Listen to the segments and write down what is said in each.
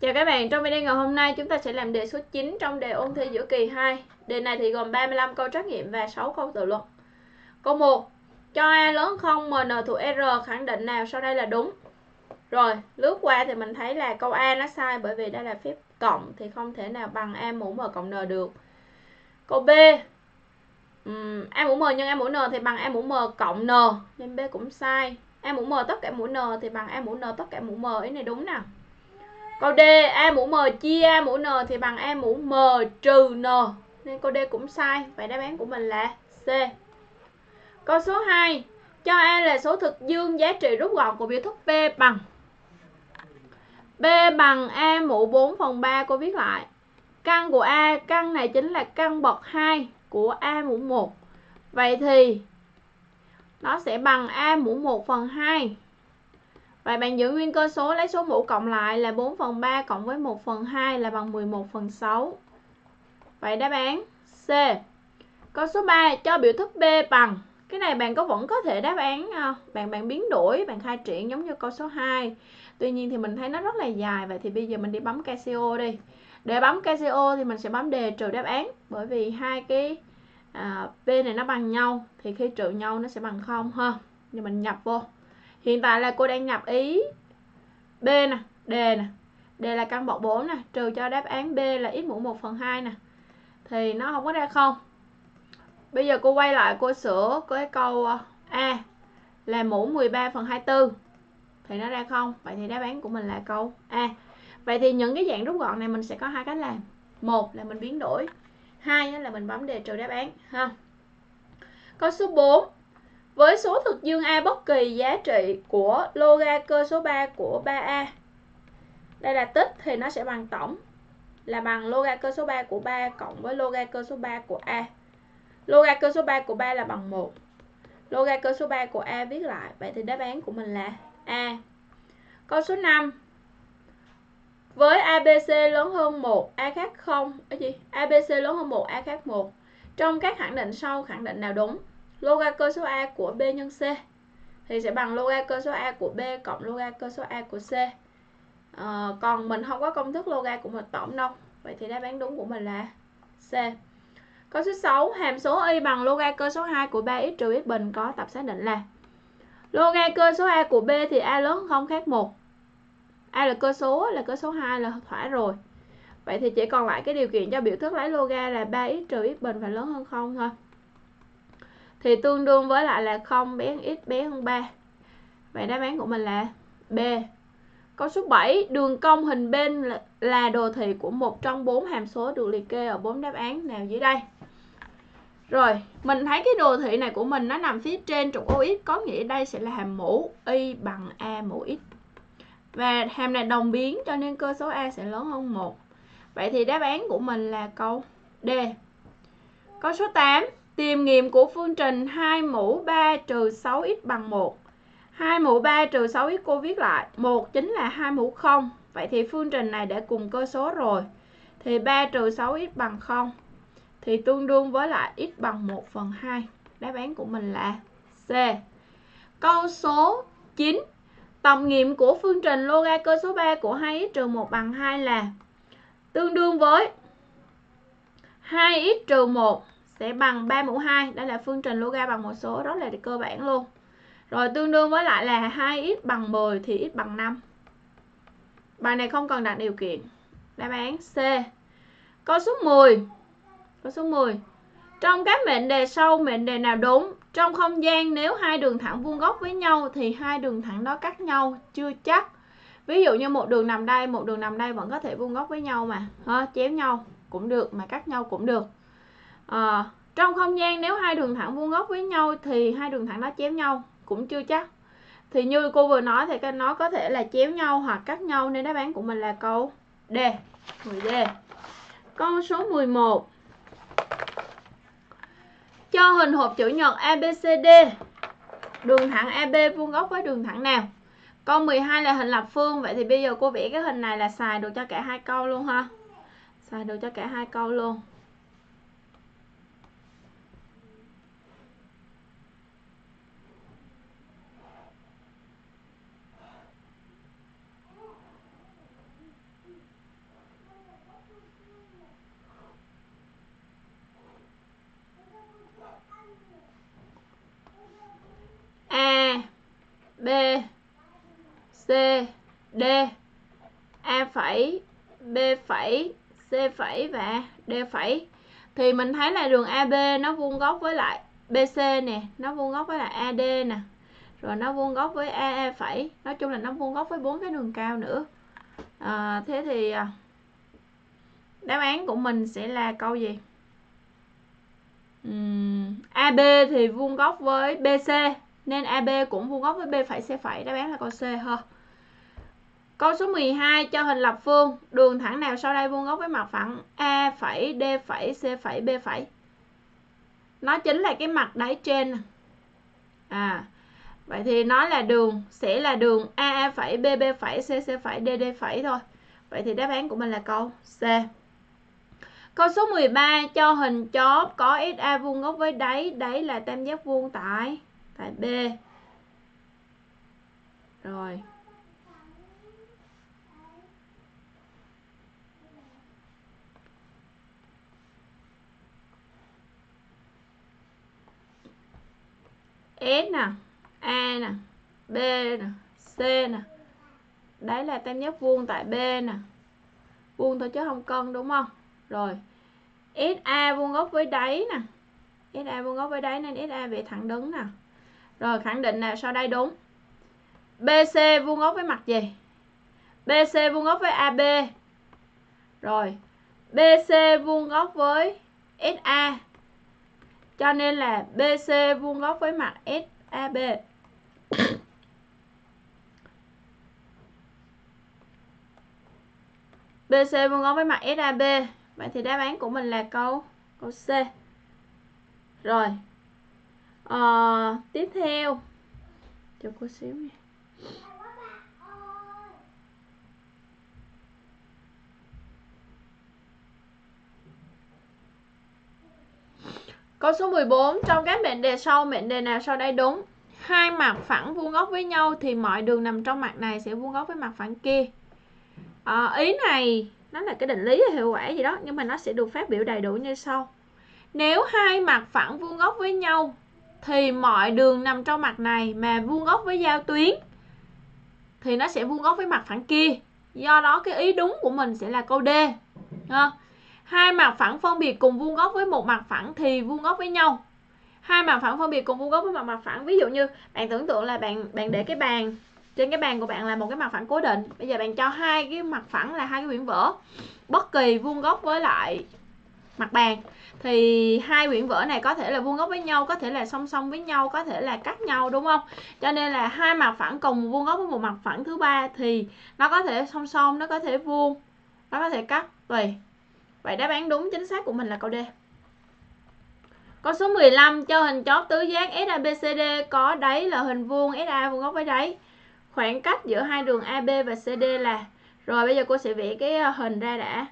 Chào các bạn, trong video ngày hôm nay chúng ta sẽ làm đề số 9 trong đề ôn thi giữa kỳ 2. Đề này thì gồm 35 câu trắc nghiệm và 6 câu tự luận. Câu 1. Cho A lớn không MN thuộc R khẳng định nào sau đây là đúng? Rồi, lướt qua thì mình thấy là câu A nó sai bởi vì đây là phép cộng thì không thể nào bằng A mũ M cộng N được. Câu B. Um, A mũ M nhân A mũ N thì bằng A mũ M cộng N nên B cũng sai. A mũ M tất cả mũ N thì bằng A mũ N tất cả mũ M. Ý này đúng nào. Câu D, A mũ M chia A mũ N thì bằng A mũ M trừ N. Nên câu D cũng sai. Vậy đáp án của mình là C. Câu số 2. Cho A là số thực dương giá trị rút gọn của biểu thức B bằng B bằng A mũ 4 phần 3 cô viết lại. Căn của A, căn này chính là căn bậc 2 của A mũ 1. Vậy thì nó sẽ bằng A mũ 1 phần 2 Vậy bạn giữ nguyên cơ số lấy số mũ cộng lại là 4 phần 3 cộng với 1 phần 2 là bằng 11 phần 6. Vậy đáp án C. Câu số 3 cho biểu thức B bằng. Cái này bạn có vẫn có thể đáp án à, bạn bạn biến đổi bạn khai triển giống như câu số 2 tuy nhiên thì mình thấy nó rất là dài vậy thì bây giờ mình đi bấm Casio đi. Để bấm Casio thì mình sẽ bấm đề trừ đáp án bởi vì hai cái à, P này nó bằng nhau thì khi trừ nhau nó sẽ bằng không ha. Nhưng mình nhập vô hiện tại là cô đang nhập ý. B nè, D nè. D là căn bậc 4 nè, trừ cho đáp án B là x mũ 1 phần 2 nè. Thì nó không có ra không. Bây giờ cô quay lại cô sửa cái câu ờ, A là mũ 13 phần 24 thì nó ra không. Vậy thì đáp án của mình là câu A. Vậy thì những cái dạng rút gọn này mình sẽ có hai cách làm. Một là mình biến đổi. Hai là mình bấm đề trừ đáp án, ha. Câu số 4 với số thực dương A bất kỳ, giá trị của loga cơ số 3 của 3A đây là tích thì nó sẽ bằng tổng, là bằng loga cơ số 3 của 3 cộng với loga cơ số 3 của A. Loga cơ số 3 của 3 là bằng 1 loga cơ số 3 của A viết lại, vậy thì đáp án của mình là A. Câu số 5 với ABC lớn hơn 1 A khác 0 cái gì? ABC lớn hơn 1 A khác 1 trong các khẳng định sau, khẳng định nào đúng? Loga cơ số A của B nhân C. Thì sẽ bằng loga cơ số A của B cộng loga cơ số A của C. À, còn mình không có công thức loga của một tổng đâu. Vậy thì đáp án đúng của mình là C. Câu số 6 hàm số y bằng loga cơ số 2 của 3x trừ x bình có tập xác định là loga cơ số A của B thì A lớn không khác 1 A là cơ số là cơ số 2 là thỏa rồi. Vậy thì chỉ còn lại cái điều kiện cho biểu thức lấy loga là 3x trừ x bình phải lớn hơn không thôi thì tương đương với lại là 0 bé hơn x, bé hơn 3 vậy đáp án của mình là B. Câu số 7 đường cong hình bên là đồ thị của một trong bốn hàm số được liệt kê ở bốn đáp án. Nào, dưới đây. Rồi, mình thấy cái đồ thị này của mình nó nằm phía trên trục OX có nghĩa đây sẽ là hàm mũ y bằng a mũ x. Và hàm này đồng biến, cho nên cơ số a sẽ lớn hơn 1 vậy thì đáp án của mình là câu D. Câu số 8 Tìm nghiệm của phương trình 2 mũ 3 trừ 6x bằng 1. 2 mũ 3 trừ 6x cô viết lại. 1 chính là 2 mũ 0. Vậy thì phương trình này đã cùng cơ số rồi. Thì 3 trừ 6x bằng 0. Thì tương đương với lại x bằng 1 phần 2. Đáp án của mình là C. Câu số 9. Tổng nghiệm của phương trình loga cơ số 3 của 2x trừ 1 bằng 2 là tương đương với 2x trừ 1 sẽ bằng 3 mũ 2 đây là phương trình loga bằng một số rất là cơ bản luôn. Rồi tương đương với lại là 2x bằng 10 thì x bằng 5 bài này không cần đặt điều kiện. Đáp án C. Câu số 10 câu số 10 trong các mệnh đề sau mệnh đề nào đúng? Trong không gian nếu hai đường thẳng vuông góc với nhau thì hai đường thẳng đó cắt nhau chưa chắc. Ví dụ như một đường nằm đây một đường nằm đây vẫn có thể vuông góc với nhau mà. Ha, chéo nhau cũng được mà cắt nhau cũng được à, trong không gian nếu hai đường thẳng vuông góc với nhau thì hai đường thẳng đó chéo nhau cũng chưa chắc. Thì như cô vừa nói thì nó có thể là chéo nhau hoặc cắt nhau nên đáp án của mình là câu D 10D câu số 11 cho hình hộp chữ nhật ABCD đường thẳng AB vuông góc với đường thẳng nào? Câu 12 là hình lập phương vậy thì bây giờ cô vẽ cái hình này là xài được cho cả hai câu luôn ha? Xài được cho cả hai câu luôn. A, B C D. A phẩy B phẩy C phẩy và D phẩy. Thì mình thấy là đường AB nó vuông góc với lại BC nè nó vuông góc với lại AD nè. Rồi nó vuông góc với AE phẩy. Nói chung là nó vuông góc với bốn cái đường cao nữa. À, thế thì à, đáp án của mình sẽ là câu gì? Uhm, AB thì vuông góc với BC nên AB cũng vuông góc với B phẩy C phẩy đáp án là câu C ha Câu số 12 cho hình lập phương, đường thẳng nào sau đây vuông góc với mặt phẳng A phẩy, D phẩy, C phẩy, B phẩy. Nó chính là cái mặt đáy trên. À, vậy thì nó là đường sẽ là đường A phẩy, B B phẩy, C C phẩy, D D phẩy thôi. Vậy thì đáp án của mình là câu C. Câu số 13 cho hình chóp có SA vuông góc với đáy, đáy là tam giác vuông tại tại B. Rồi. S nè, A nè, B nè, C nè. Đấy là tam giác vuông tại B nè. Vuông thôi chứ không cân, đúng không? Rồi. SA vuông góc với đáy nè. SA vuông góc với đáy nên SA về thẳng đứng nè rồi, khẳng định nào sau đây đúng. BC vuông góc với mặt gì? BC vuông góc với AB rồi BC vuông góc với SA cho nên là BC vuông góc với mặt SAB BC vuông góc với mặt SAB vậy thì đáp án của mình là câu câu C. Rồi à, tiếp theo cho cô xíu nha Câu số 14 trong các mệnh đề sau mệnh đề nào sau đây đúng? Hai mặt phẳng vuông góc với nhau thì mọi đường nằm trong mặt này sẽ vuông góc với mặt phẳng kia. À, ý này nó là cái định lý hiệu quả gì đó nhưng mà nó sẽ được phát biểu đầy đủ như sau. Nếu hai mặt phẳng vuông góc với nhau thì mọi đường nằm trong mặt này mà vuông góc với giao tuyến, thì nó sẽ vuông góc với mặt phẳng kia. Do đó cái ý đúng của mình sẽ là câu D. Hai mặt phẳng phân biệt cùng vuông góc với một mặt phẳng thì vuông góc với nhau hai mặt phẳng phân biệt cùng vuông góc với một mặt phẳng, ví dụ như bạn tưởng tượng là bạn bạn để cái bàn, trên cái bàn của bạn là một cái mặt phẳng cố định bây giờ bạn cho hai cái mặt phẳng là hai cái quyển vở bất kỳ vuông góc với lại mặt bàn thì hai quyển vở này có thể là vuông góc với nhau, có thể là song song với nhau, có thể là cắt nhau, đúng không cho nên là hai mặt phẳng cùng vuông góc với một mặt phẳng thứ ba thì nó có thể song song, nó có thể vuông, nó có thể cắt, tùy Vậy đáp án đúng chính xác của mình là câu D. Câu số 15 cho hình chóp tứ giác SABCD có đáy là hình vuông SA vuông góc với đáy. Khoảng cách giữa hai đường AB và CD là, Rồi bây giờ cô sẽ vẽ cái ờ, hình ra đã.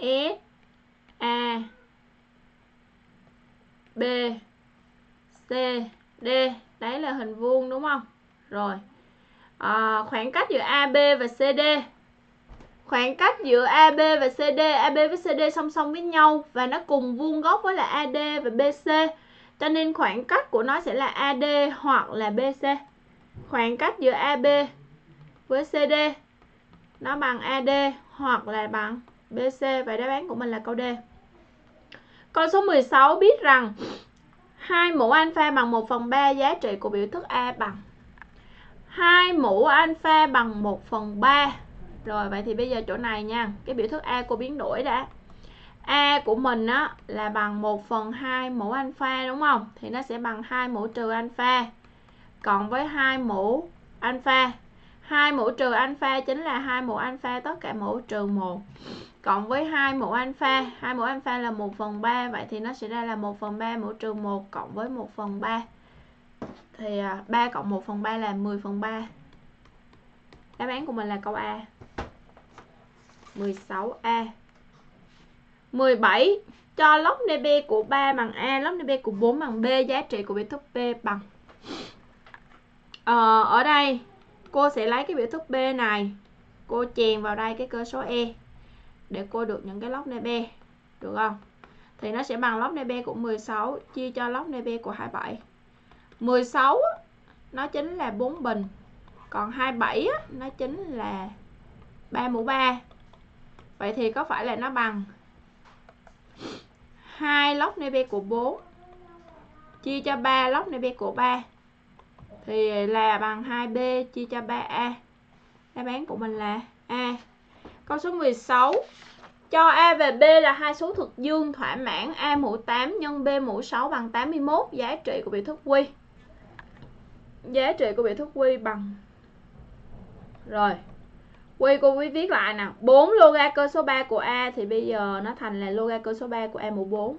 S A B C D. Đấy là hình vuông đúng không? Rồi. À, khoảng cách giữa AB và CD khoảng cách giữa AB và CD AB với CD song song với nhau và nó cùng vuông góc với là AD và BC cho nên khoảng cách của nó sẽ là AD hoặc là BC khoảng cách giữa AB với CD nó bằng AD hoặc là bằng BC và đáp án của mình là câu D. Câu số 16 biết rằng hai mũ alpha bằng 1 phần 3 giá trị của biểu thức A bằng hai mũ alpha bằng 1 phần 3 Rồi, vậy thì bây giờ chỗ này nha, Cái biểu thức A của biến đổi đã. A của mình á là bằng 1 phần 2 mũ alpha, đúng không? Thì nó sẽ bằng 2 mũ trừ alpha. Cộng với 2 mũ alpha 2 mũ trừ alpha chính là 2 mũ alpha tất cả mũ trừ 1 cộng với 2 mũ alpha 2 mũ alpha là 1 phần 3 vậy thì nó sẽ ra là 1 phần 3 mũ trừ 1 cộng với 1 phần 3 thì à, 3 cộng 1 phần 3 là 10 phần 3 đáp án của mình là câu A. 16A 17 cho log dB của 3 bằng A log dB của 4 bằng B giá trị của biểu thức P bằng. Ờ, ở đây cô sẽ lấy cái biểu thức B này. Cô chèn vào đây cái cơ số E để cô được những cái log nơi B được không? Thì nó sẽ bằng log nơi B của 16 chia cho log nơi B của 27 16 nó chính là 4 bình. Còn 27 nó chính là 3 mũ 3 vậy thì có phải là nó bằng 2 log nơi B của 4 chia cho 3 log nơi B của 3 thì là bằng 2B chia cho 3A đáp án của mình là A. Câu số 16 cho A và B là hai số thực dương thỏa mãn A mũ 8 nhân B mũ 6 bằng 81 giá trị của biểu thức quy. Giá trị của biểu thức quy bằng. Rồi. Quy cô quý viết lại nè. 4 loga cơ số 3 của A thì bây giờ nó thành là loga cơ số 3 của A mũ 4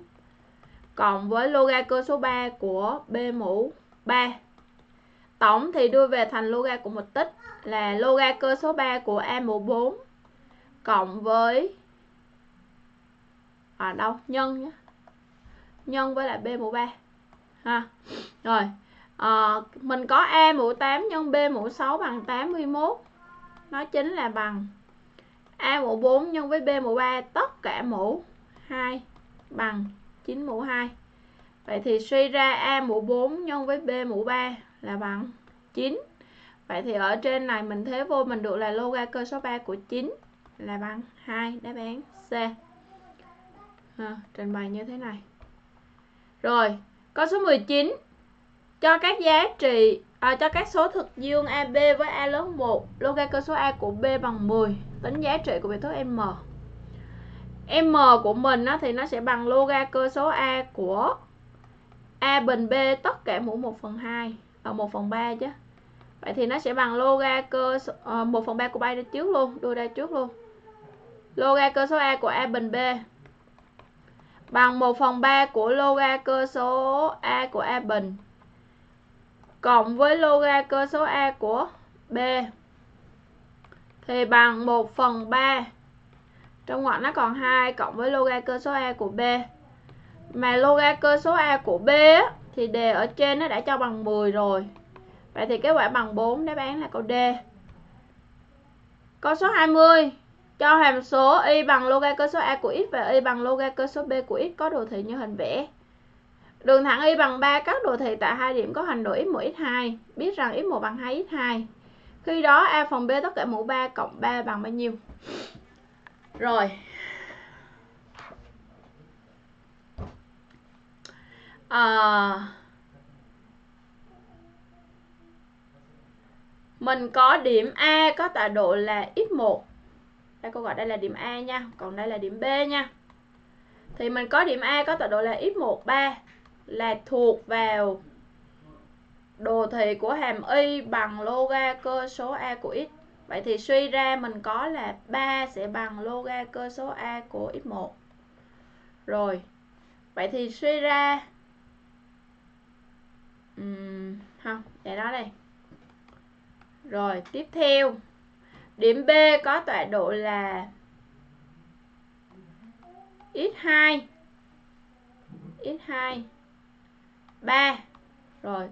cộng với loga cơ số 3 của B mũ 3 tổng thì đưa về thành loga của một tích là loga cơ số 3 của A14 cộng với ở à đâu? Nhân nhé nhân với lại B mũ 3 ha. Rồi. À, mình có A mũ 8 nhân B mũ 6 bằng 81 nó chính là bằng A mũ 4 nhân với B mũ 3 tất cả mũ 2 bằng 9 mũ 2 vậy thì suy ra A mũ 4 nhân với B mũ 3 là bằng 9 vậy thì ở trên này mình thế vô mình được là loga cơ số 3 của 9 là bằng 2 đáp án C. À, trình bày như thế này. Rồi câu số 19 cho các giá trị à, cho các số thực dương AB với A lớn 1 loga cơ số A của B bằng 10 tính giá trị của biểu thức M. M của mình á, thì nó sẽ bằng loga cơ số A của A bình B tất cả mũ 1 phần 2 Ờ, ở 1 phần 3 chứ. Vậy thì nó sẽ bằng loga cơ số, uh, 1 phần 3 của bay ra trước luôn Đưa ra trước luôn. Loga cơ số A của A bình B. Bằng 1 phần 3 của loga cơ số A của A bình. Cộng với loga cơ số A của B. Thì bằng 1 phần 3 Trong ngoặc nó còn 2 Cộng với loga cơ số A của B. Mà loga cơ số A của B á, thì đề ở trên nó đã cho bằng 10 rồi Vậy thì kết quả bằng 4 đáp án là câu D. Câu số 20 cho hàm số y bằng loga cơ số a của x và y bằng loga cơ số b của x có đồ thị như hình vẽ. Đường thẳng y bằng 3 các đồ thị tại hai điểm có hành độ x1 x2, biết rằng x1 bằng 2 x2. Khi đó a phòng b tất cả mũ 3 cộng 3 bằng bao nhiêu? Rồi. À mình có điểm A có tọa độ là x1 đây, cô gọi đây là điểm A nha, còn đây là điểm B nha. Thì mình có điểm A có tọa độ là x1 3 là thuộc vào đồ thị của hàm y bằng loga cơ số A của x. Vậy thì suy ra mình có là 3 sẽ bằng loga cơ số A của x1 rồi, vậy thì suy ra uhm, không để đó đây rồi tiếp theo. Điểm B có tọa độ là x2 x2 3 rồi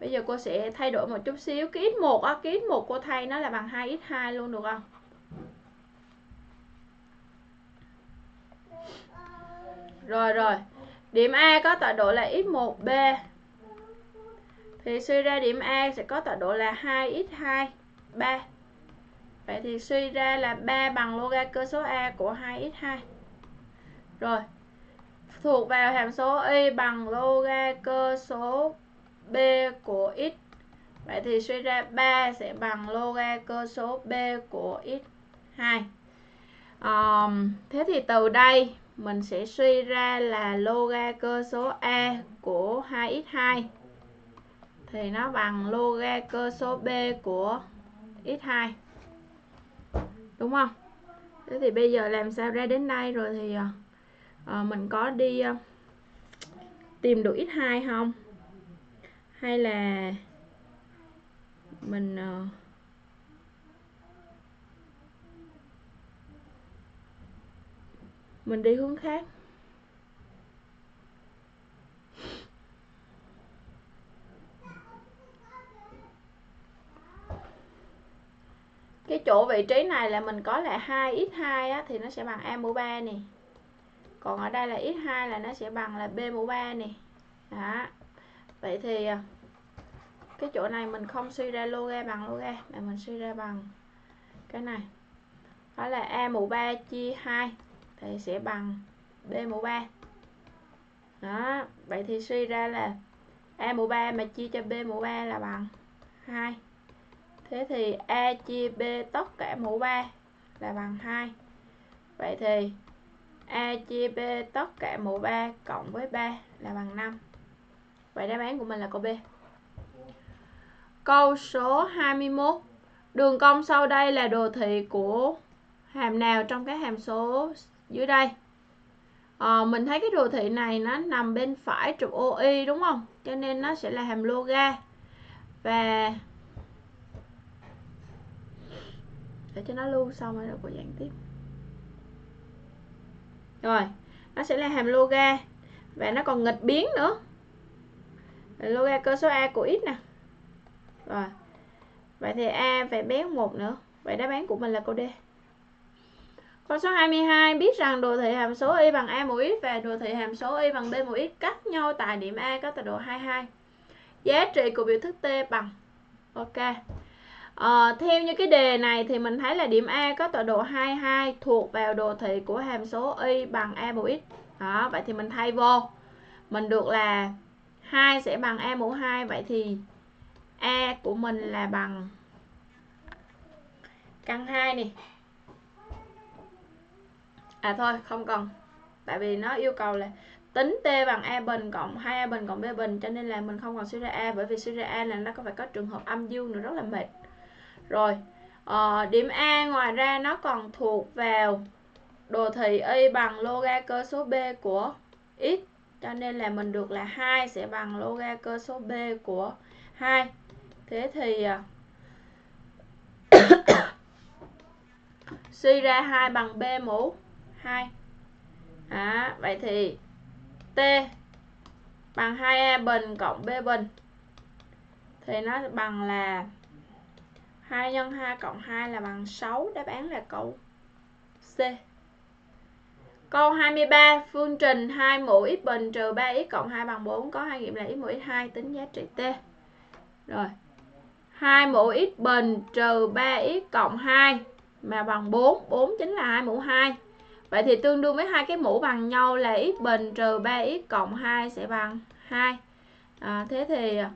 bây giờ cô sẽ thay đổi một chút xíu. Cái x1 á cái x1 cô thay nó là bằng 2x2 luôn được không? Rồi rồi. Điểm A có tọa độ là x1b thì suy ra điểm A sẽ có tọa độ là 2x2 3 vậy thì suy ra là 3 bằng loga cơ số A của 2x2 rồi thuộc vào hàm số y bằng loga cơ số B của x. Vậy thì suy ra 3 sẽ bằng loga cơ số B của x2 um, thế thì từ đây mình sẽ suy ra là loga cơ số A của 2x2 thì nó bằng loga cơ số B của x2 đúng không? Thế thì bây giờ làm sao ra đến đây rồi thì à, mình có đi à, tìm được x2 không? Hay là mình à, mình đi hướng khác? Cái chỗ vị trí này là mình có là 2x2 á, thì nó sẽ bằng a mũ 3 nè. Còn ở đây là x2 là nó sẽ bằng là b mũ 3 nè. Đó. Vậy thì à, cái chỗ này mình không suy ra loga bằng loga mà mình suy ra bằng cái này. Đó là a mũ 3 chia 2 thì sẽ bằng b mũ 3 đó. Vậy thì suy ra là a mũ 3 mà chia cho b mũ 3 là bằng 2 thế thì a chia b tất cả mũ 3 là bằng 2 vậy thì a chia b tất cả mũ 3 cộng với 3 là bằng 5 vậy đáp án của mình là câu B. Câu số 21 đường cong sau đây là đồ thị của hàm nào trong các hàm số dưới đây? À, mình thấy cái đồ thị này nó nằm bên phải trục OI đúng không? Cho nên nó sẽ là hàm loga và để cho nó lưu xong rồi cô giảng tiếp. Rồi nó sẽ là hàm loga và nó còn nghịch biến nữa. Loga cơ số a của x nè. Rồi, vậy thì a phải bé một nữa. Vậy đáp án của mình là câu D. Câu số 22 biết rằng đồ thị hàm số y bằng a mũ x và đồ thị hàm số y bằng b mũ x cách nhau tại điểm A có tọa độ 22. Giá trị của biểu thức t bằng. Ok. À, theo như cái đề này thì mình thấy là điểm A có tọa độ 22 thuộc vào đồ thị của hàm số y bằng a mũ x. Đó, vậy thì mình thay vô. Mình được là 2 sẽ bằng a mũ 2 vậy thì a của mình là bằng căn 2 này à thôi không cần tại vì nó yêu cầu là tính t bằng a bình cộng 2 a bình cộng b bình cho nên là mình không còn suy ra a bởi vì suy ra a là nó có phải có trường hợp âm dương nữa rất là mệt rồi à, điểm a ngoài ra nó còn thuộc vào đồ thị y bằng loga cơ số b của x cho nên là mình được là 2 sẽ bằng loga cơ số b của 2 thế thì ờ, suy ra 2 bằng b mũ 2 à, vậy thì t bằng 2a bình cộng b bình. Thì nó bằng là 2 nhân 2 cộng 2 là bằng 6 đáp án là câu C Câu 23 phương trình 2 mũ x bình trừ 3x cộng 2 bằng 4 có hai nghiệm là x mũ x2 tính giá trị t rồi 2 mũ x bình trừ 3x cộng 2 mà bằng 4 4 chính là 2 mũ 2 Vậy thì tương đương với hai cái mũ bằng nhau là x bình trừ 3x cộng 2 sẽ bằng 2. À, thế thì à,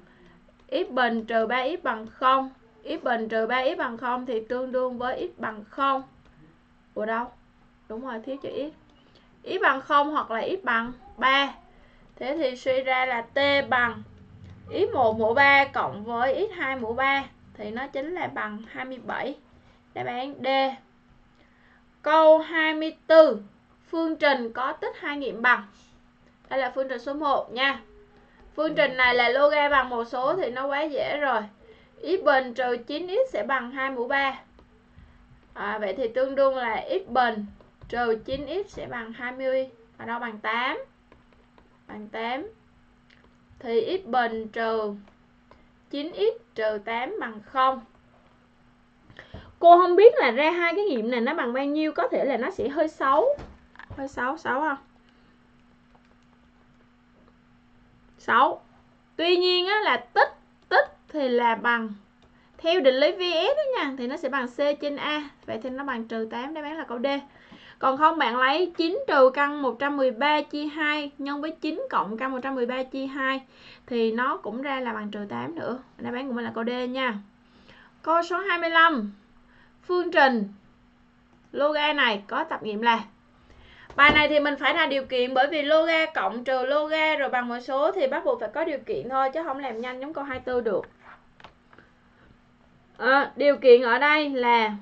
x bình trừ 3x bằng 0 x bình trừ 3x bằng 0 thì tương đương với x bằng 0. Ủa đâu? Đúng rồi, thiếu chữ x. x bằng 0 hoặc là x bằng 3. Thế thì suy ra là t bằng x1 mũ 3 cộng với x2 mũ 3 thì nó chính là bằng 27. Đáp án D. Câu 24 Phương trình có tích hai nghiệm bằng Đây là phương trình số 1 nha Phương trình này là loga bằng một số thì nó quá dễ rồi x bình trừ 9x sẽ bằng 2 mũ 3 à, Vậy thì tương đương là x bình trừ 9x sẽ bằng 20 Ở đâu bằng 8 Bằng 8 Thì x bình trừ 9x trừ 8 bằng 0 cô không biết là ra hai cái nghiệm này nó bằng bao nhiêu có thể là nó sẽ hơi xấu. Hơi xấu xấu không? 6 tuy nhiên á, là tích thì là bằng. Theo định lý VS đó nha, thì nó sẽ bằng C trên A. Vậy thì nó bằng trừ 8 đáp án là câu D. Còn không, bạn lấy 9 trừ căn 113 chia 2 nhân với 9 cộng căn 113 chia 2 thì nó cũng ra là bằng trừ 8 nữa. Đáp án của mình là câu D nha. Câu số 25 phương trình, loga này có tập nghiệm là, bài này thì mình phải là điều kiện bởi vì loga cộng trừ loga rồi bằng một số thì bắt buộc phải có điều kiện thôi chứ không làm nhanh giống câu 24 được à, điều kiện ở đây là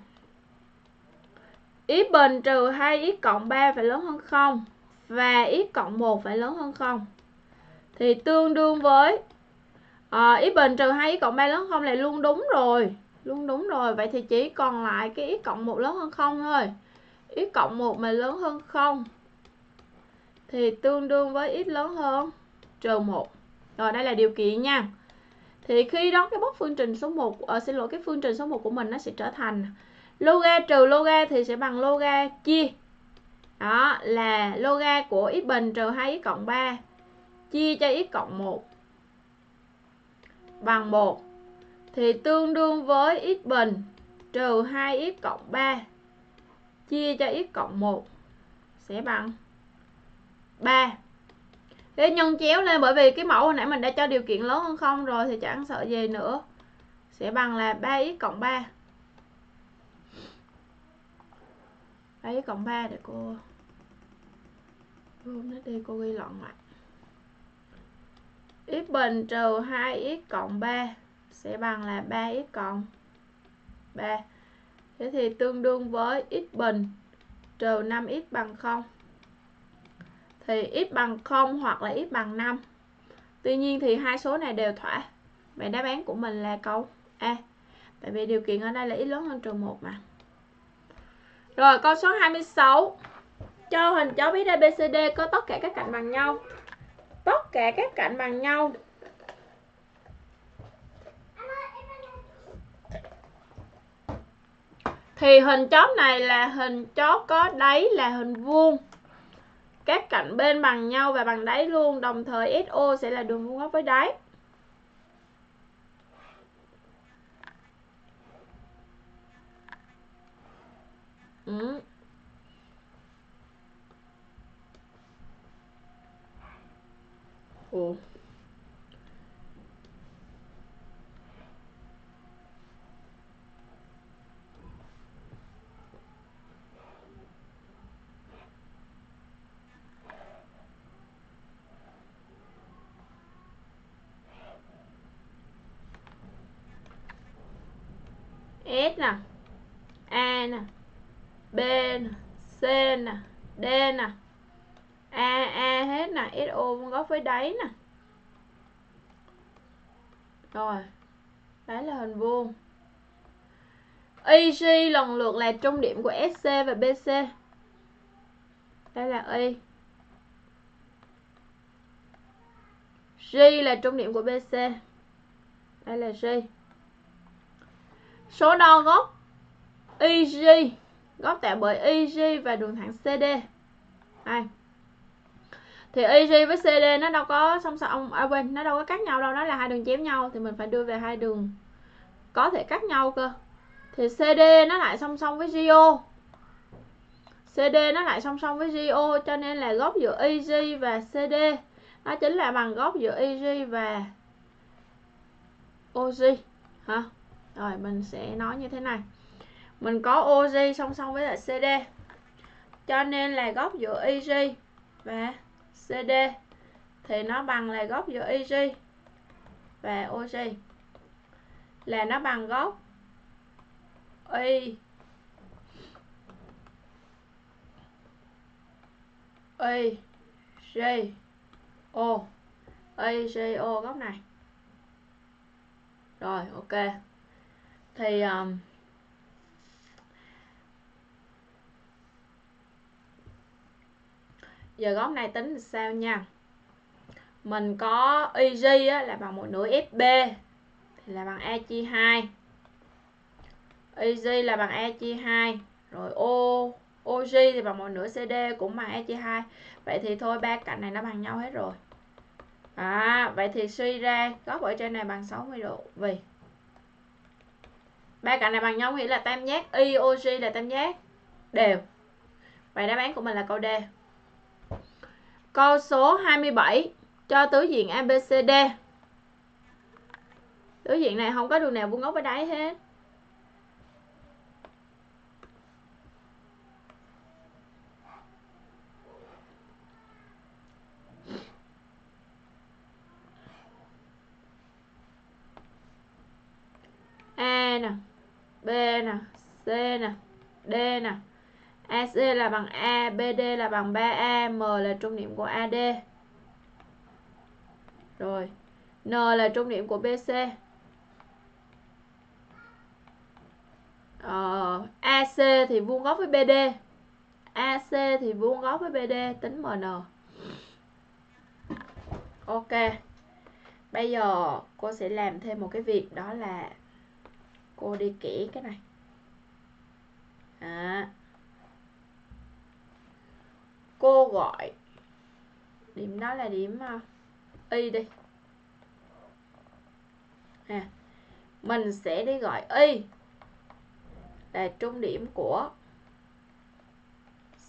x bình trừ 2x cộng 3 phải lớn hơn 0 và x cộng 1 phải lớn hơn 0 thì tương đương với ờ, à, x bình trừ 2x cộng 3 lớn hơn 0 là luôn đúng rồi. Luôn đúng rồi vậy thì chỉ còn lại cái x cộng 1 lớn hơn 0 thôi. X cộng 1 mà lớn hơn 0 thì tương đương với x lớn hơn trừ 1 rồi đây là điều kiện nha thì khi đó cái bốc phương trình số 1 ở ờ, xin lỗi, cái phương trình số 1 của mình nó sẽ trở thành loga trừ loga thì sẽ bằng loga chia. Đó, là loga của x bình trừ 2x cộng 3 chia cho x cộng 1 bằng 1 thì tương đương với x bình trừ 2x cộng 3 chia cho x cộng 1 sẽ bằng 3 Thế nhân chéo lên, bởi vì cái mẫu hồi nãy mình đã cho điều kiện lớn hơn không rồi thì chẳng sợ gì nữa. Sẽ bằng là 3x cộng 3 3x cộng 3 để cô hôm nó đi, cô ghi lọn lại. X bình trừ 2x cộng 3 sẽ bằng là 3x cộng 3 thế thì tương đương với x bình trừ 5x bằng 0 thì x bằng 0 hoặc là x bằng 5 tuy nhiên thì hai số này đều thỏa. Vậy đáp án của mình là câu A. Tại vì điều kiện ở đây là x lớn hơn trừ 1 mà. Rồi, câu số 26 cho hình chó biết ABCD có tất cả các cạnh bằng nhau. Tất cả các cạnh bằng nhau. Thì hình chóp này là hình chóp có đáy là hình vuông các cạnh bên bằng nhau và bằng đáy luôn đồng thời SO sẽ là đường vuông góc với đáy ừ. Ủa. S nè. A nè. B nè. C nè. D nè. A A hết nè. SO vuông góc với đáy nè. Rồi. Đấy là hình vuông. EG lần lượt là trung điểm của SC và BC đây là Y. G là trung điểm của BC đây là G số đo góc EG góc tạo bởi EG và đường thẳng CD đây. Thì EG với CD nó đâu có song song à quên, nó đâu có cắt nhau đâu, nó là hai đường chéo nhau, thì mình phải đưa về hai đường có thể cắt nhau cơ. Thì CD nó lại song song với GO CD nó lại song song với GO cho nên là góc giữa EG và CD nó chính là bằng góc giữa EG và OG hả? Rồi, mình sẽ nói như thế này. Mình có OG song song với lại CD cho nên là góc giữa EG và CD thì nó bằng là góc giữa EG và OG là nó bằng góc Y Y G O. Y G O góc này. Rồi, ok thì um, giờ góc này tính sao nha? Mình có EG á, là bằng một nửa FB thì là bằng A chia 2 EG là bằng A chia 2 rồi O OG thì bằng một nửa CD cũng bằng A chia 2 vậy thì thôi ba cạnh này nó bằng nhau hết rồi. À, vậy thì suy ra góc ở trên này bằng 60 độ vì ba cạnh này bằng nhau nghĩa là tam giác IOG là tam giác. Đều. Vậy đáp án của mình là câu D. Câu số 27 cho tứ diện ABCD tứ diện này không có đường nào vuông góc với đáy hết A nè B nè C nè D nè AC là bằng A, BD là bằng 3A, M là trung điểm của AD. Rồi, N là trung điểm của BC. Ờ, AC thì vuông góc với BD. AC thì vuông góc với BD tính MN. Ok. Bây giờ cô sẽ làm thêm một cái việc đó là cô đi kỹ cái này à cô gọi. Điểm đó là điểm uh, y đi. À. mình sẽ đi gọi y là trung điểm của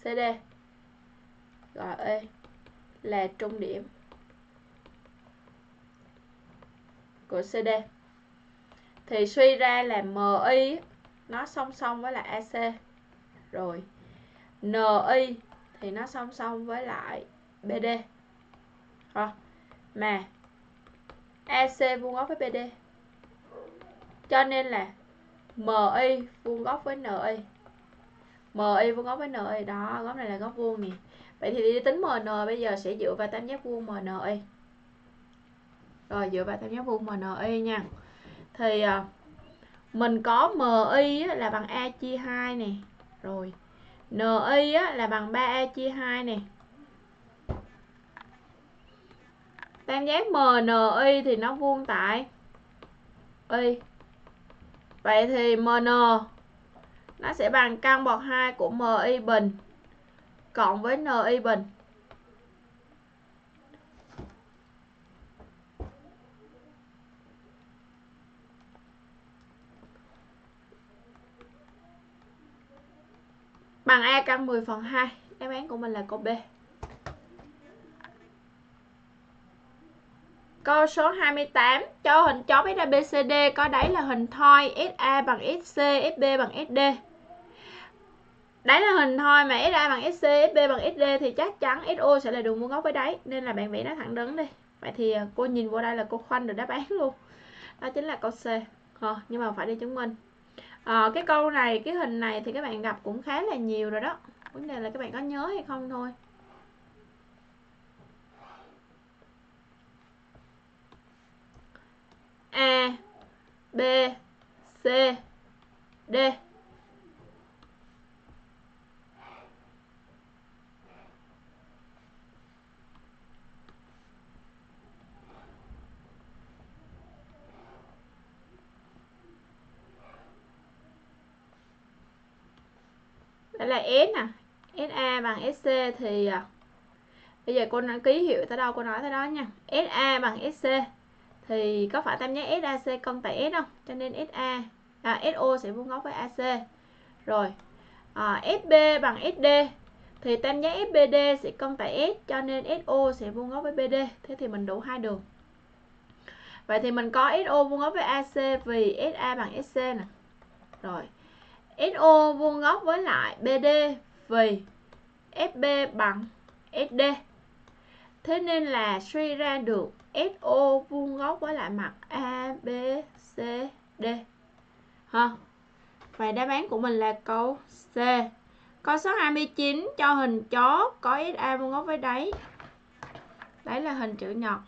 CD gọi y là trung điểm của CD thì suy ra là MI nó song song với là AC rồi NI thì nó song song với lại BD à, mà AC vuông góc với BD cho nên là MI vuông góc với NI MI vuông góc với NI đó góc này là góc vuông nè. Vậy thì đi tính MN bây giờ sẽ dựa vào tam giác vuông MNI rồi dựa vào tam giác vuông MNI nha. Thì à, mình có MI là bằng A chia 2 nè. Rồi NI á, là bằng 3A e chia 2 nè. Tam giác MNI thì nó vuông tại Y. Vậy thì MN nó sẽ bằng căn bậc 2 của MI bình cộng với NI bình. Bằng A căn 10 phần 2 đáp án của mình là câu B Câu số 28 cho hình chóp SABCD có đáy là hình thoi SA bằng SC, FB bằng SD. Đáy là hình thoi mà SA bằng SC, FB bằng SD thì chắc chắn SO sẽ là đường vuông góc với đáy nên là bạn vẽ nó thẳng đứng đi. Vậy thì à, cô nhìn vô đây là cô khoanh được đáp án luôn. Đó chính là câu C. Ờ, nhưng mà phải đi chứng minh à, cái câu này cái hình này thì các bạn gặp cũng khá là nhiều rồi đó. Vấn đề là các bạn có nhớ hay không thôi. A B C D đây là S nè SA bằng SC thì à, bây giờ cô nói ký hiệu tới đâu cô nói tới đó nha. SA bằng SC thì có phải tam giác SAC cân tại S không? Cho nên SA à, SO sẽ vuông góc với AC rồi à, SB bằng SD thì tam giác FBD sẽ cân tại S cho nên SO sẽ vuông góc với BD thế thì mình đủ hai đường. Vậy thì mình có SO vuông góc với AC vì SA bằng SC nè. Rồi SO vuông góc với lại BD vì FB bằng SD. Thế nên là suy ra được SO vuông góc với lại mặt ABCD, Ha. Vậy đáp án của mình là câu C. Câu số 29 cho hình chó có SA vuông góc với đáy. Đấy là hình chữ nhật.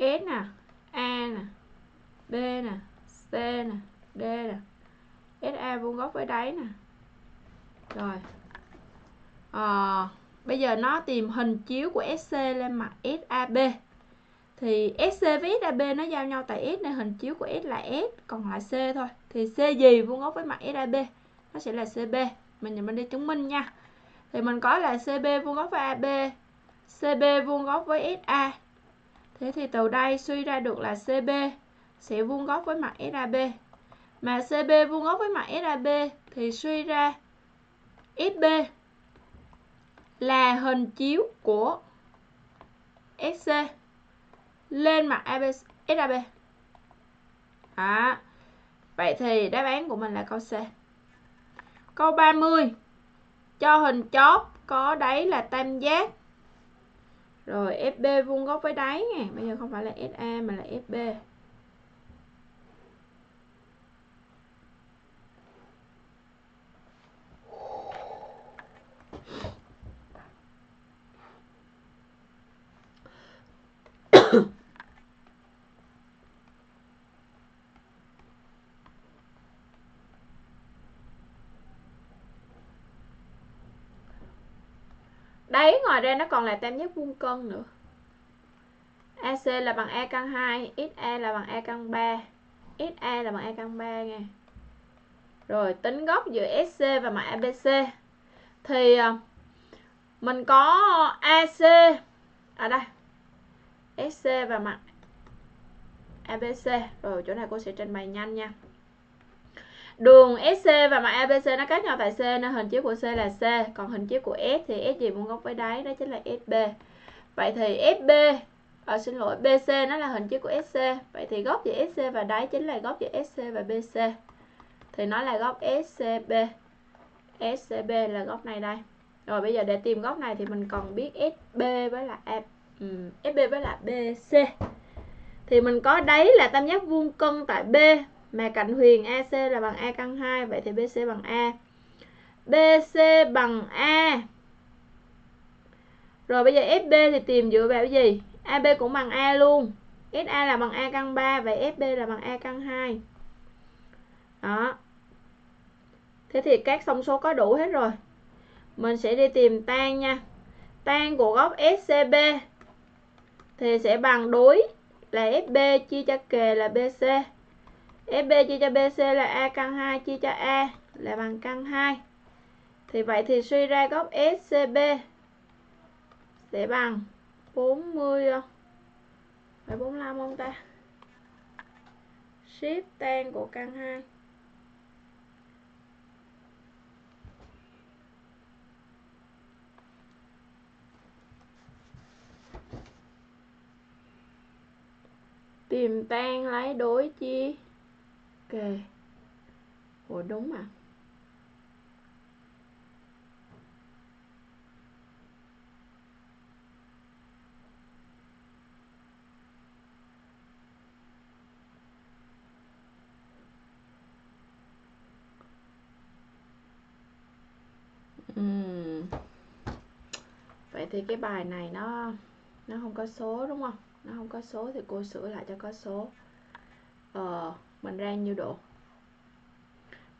S nè A nè B nè C nè D nè. SA vuông góc với đáy nè. Rồi. À, bây giờ nó tìm hình chiếu của SC lên mặt SAB thì SC với SAB nó giao nhau tại S nên hình chiếu của S là S còn lại C thôi. Thì C gì vuông góc với mặt SAB nó sẽ là CB mình nhìn đi chứng minh nha. Thì mình có là CB vuông góc với AB CB vuông góc với SA Thế thì từ đây suy ra được là CB sẽ vuông góc với mặt SAB. Mà CB vuông góc với mặt SAB thì suy ra FB là hình chiếu của SC lên mặt AB, SAB. À, Vậy thì đáp án của mình là câu C. Câu 30. Cho hình chóp có đáy là tam giác rồi FB vuông góc với đáy nè bây giờ không phải là SA mà là FB đấy, ngoài ra nó còn là tam giác vuông cân nữa. AC là bằng A căn 2 XA là bằng A căn 3 SA là bằng A căn 3 nha. Rồi, tính góc giữa SC và mặt ABC thì ờ, mình có AC ở à đây SC và mặt ABC rồi, chỗ này cô sẽ trình bày nhanh nha đường SC và mặt ABC nó cách nhau tại C nên hình chiếu của C là C. Còn hình chiếu của S thì S gì vuông góc với đáy đó chính là SB vậy thì SB à, ờ, xin lỗi BC nó là hình chiếu của SC vậy thì góc giữa SC và đáy chính là góc giữa SC và BC thì nó là góc SCB SCB là góc này đây. Rồi bây giờ để tìm góc này thì mình còn biết SB với là A, um, SB với là BC thì mình có đáy là tam giác vuông cân tại B mà cạnh huyền AC là bằng A căn 2 vậy thì BC bằng e. A BC bằng A rồi bây giờ FB thì tìm dựa vào cái gì? AB cũng bằng A luôn. SA là bằng A căn 3 vậy FB là bằng A căn 2 đó. Thế thì các thông số có đủ hết rồi. Mình sẽ đi tìm tan nha. Tan của góc SCB thì sẽ bằng đối là FB chia cho kề là BC FB chia cho BC là A căn 2 chia cho A là bằng căn 2 thì vậy thì suy ra góc SCB sẽ bằng 40 phải 45 không ta? Ship tan của căn 2 tìm tan lấy đối chia ok. Ủa đúng mà. Vậy thì cái bài này nó nó không có số đúng không? Nó không có số thì cô sửa lại cho có số. Ờ, mình ra nhiêu độ?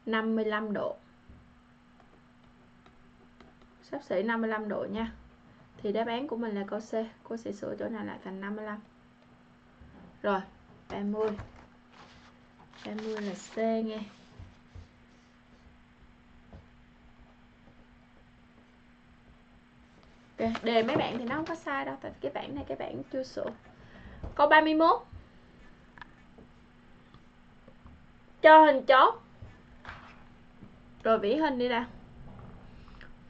55 độ. Sắp xỉ 55 độ nha. Thì đáp án của mình là câu C. Cô sẽ sửa chỗ này lại thành 55 rồi 30 30 là C nghe. Đề mấy bạn thì nó không có sai đâu, Tại cái bảng này, cái bảng chưa sửa. Câu 31 Cho hình chốt Rồi vỉ hình đi nè.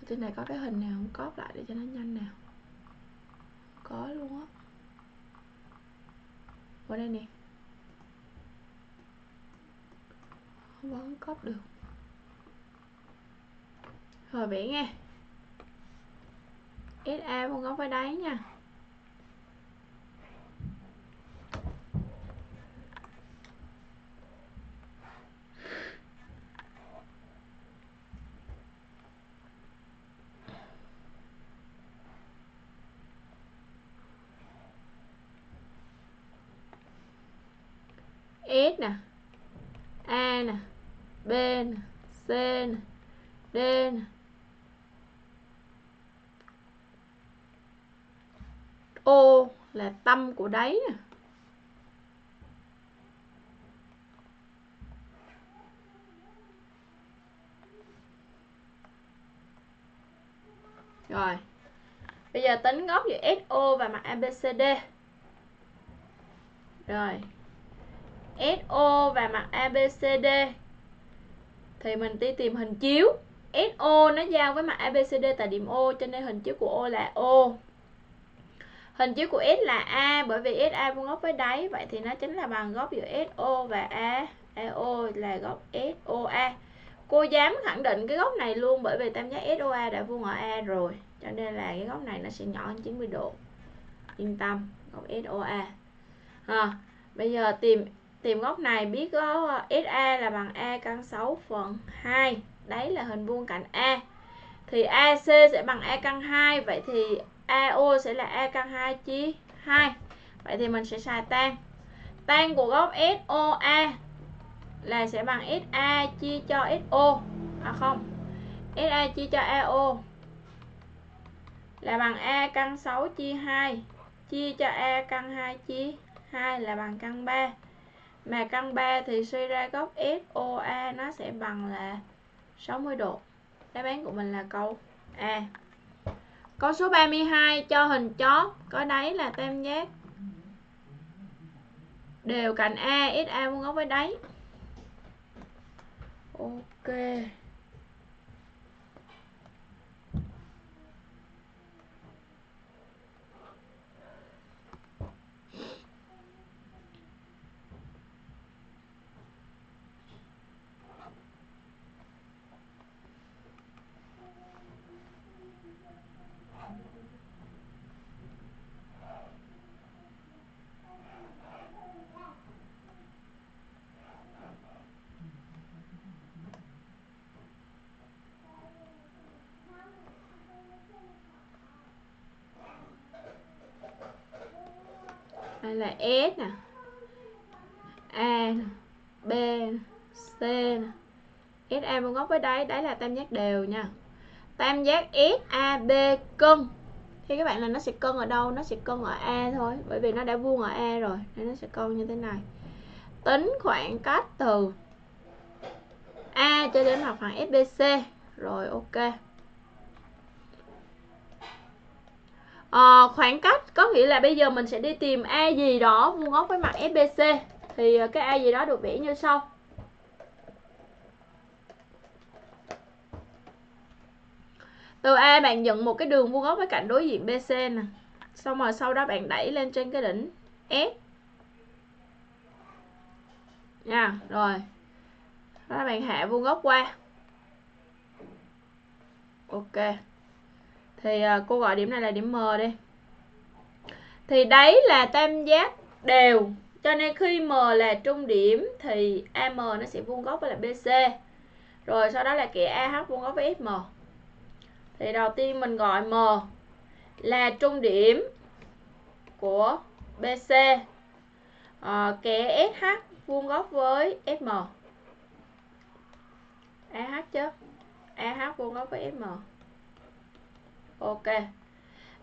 Trên này có cái hình nào không? Cóp lại để cho nó nhanh nào Có luôn á. Ở đây nè. Không vẫn cóp được. Rồi vẽ nghe. SA vuông góc với đáy nha S nè A nè B nè C nè D nè O là tâm của đáy Rồi, Bây giờ tính góc giữa SO và mặt ABCD Rồi SO và mặt ABCD Thì mình đi tìm hình chiếu. SO nó giao với mặt ABCD tại điểm O, Cho nên hình chiếu của O là O. Hình chiếu của S là A bởi vì SA vuông góc với đáy vậy thì nó chính là bằng góc giữa SO và A. AO là góc SOA. Cô dám khẳng định cái góc này luôn bởi vì tam giác SOA đã vuông ở A rồi. Cho nên là cái góc này nó sẽ nhỏ hơn 90 độ. Yên tâm, góc SOA. À, bây giờ tìm tìm góc này biết có SA là bằng A căn 6 phần 2. Đấy là hình vuông cạnh A. Thì AC sẽ bằng A căn 2 vậy thì AO sẽ là A căn 2 chia 2 Vậy thì mình sẽ xài tan. Tan của góc SOA là sẽ bằng SA chia cho SO À không. SA chia cho AO là bằng A căn 6 chia 2 chia cho A căn 2 chia 2 là bằng căn 3 mà căn 3 thì suy ra góc SOA nó sẽ bằng là 60 độ. Đáp án của mình là câu A câu số 32 cho hình chóp, có đáy là tam giác. Đều cạnh A SA vuông góc với đáy. Ok đây là S nè. A, B, C nè. SA vuông góc với đáy. Đáy là tam giác đều nha. Tam giác SAB cân. Thì các bạn là nó sẽ cân ở đâu? Nó sẽ cân ở A thôi, bởi vì nó đã vuông ở A rồi, nên nó sẽ cân như thế này. Tính khoảng cách từ A cho đến mặt phẳng SBC rồi, ok. À, khoảng cách có nghĩa là bây giờ mình sẽ đi tìm a gì đó vuông góc với mặt FBC thì ờ, cái a gì đó được vẽ như sau. Từ A bạn nhận một cái đường vuông góc với cạnh đối diện BC nè. Xong rồi sau đó bạn đẩy lên trên cái đỉnh S nha rồi. Đó bạn hạ vuông góc qua. Ok thì à, cô gọi điểm này là điểm M đi thì đấy là tam giác đều cho nên khi M là trung điểm thì AM nó sẽ vuông góc với là BC rồi sau đó là kẻ AH vuông góc với FM. thì đầu tiên mình gọi M là trung điểm của BC à, ờ, kẻ SH vuông góc với FM. AH chứ AH vuông góc với FM ok.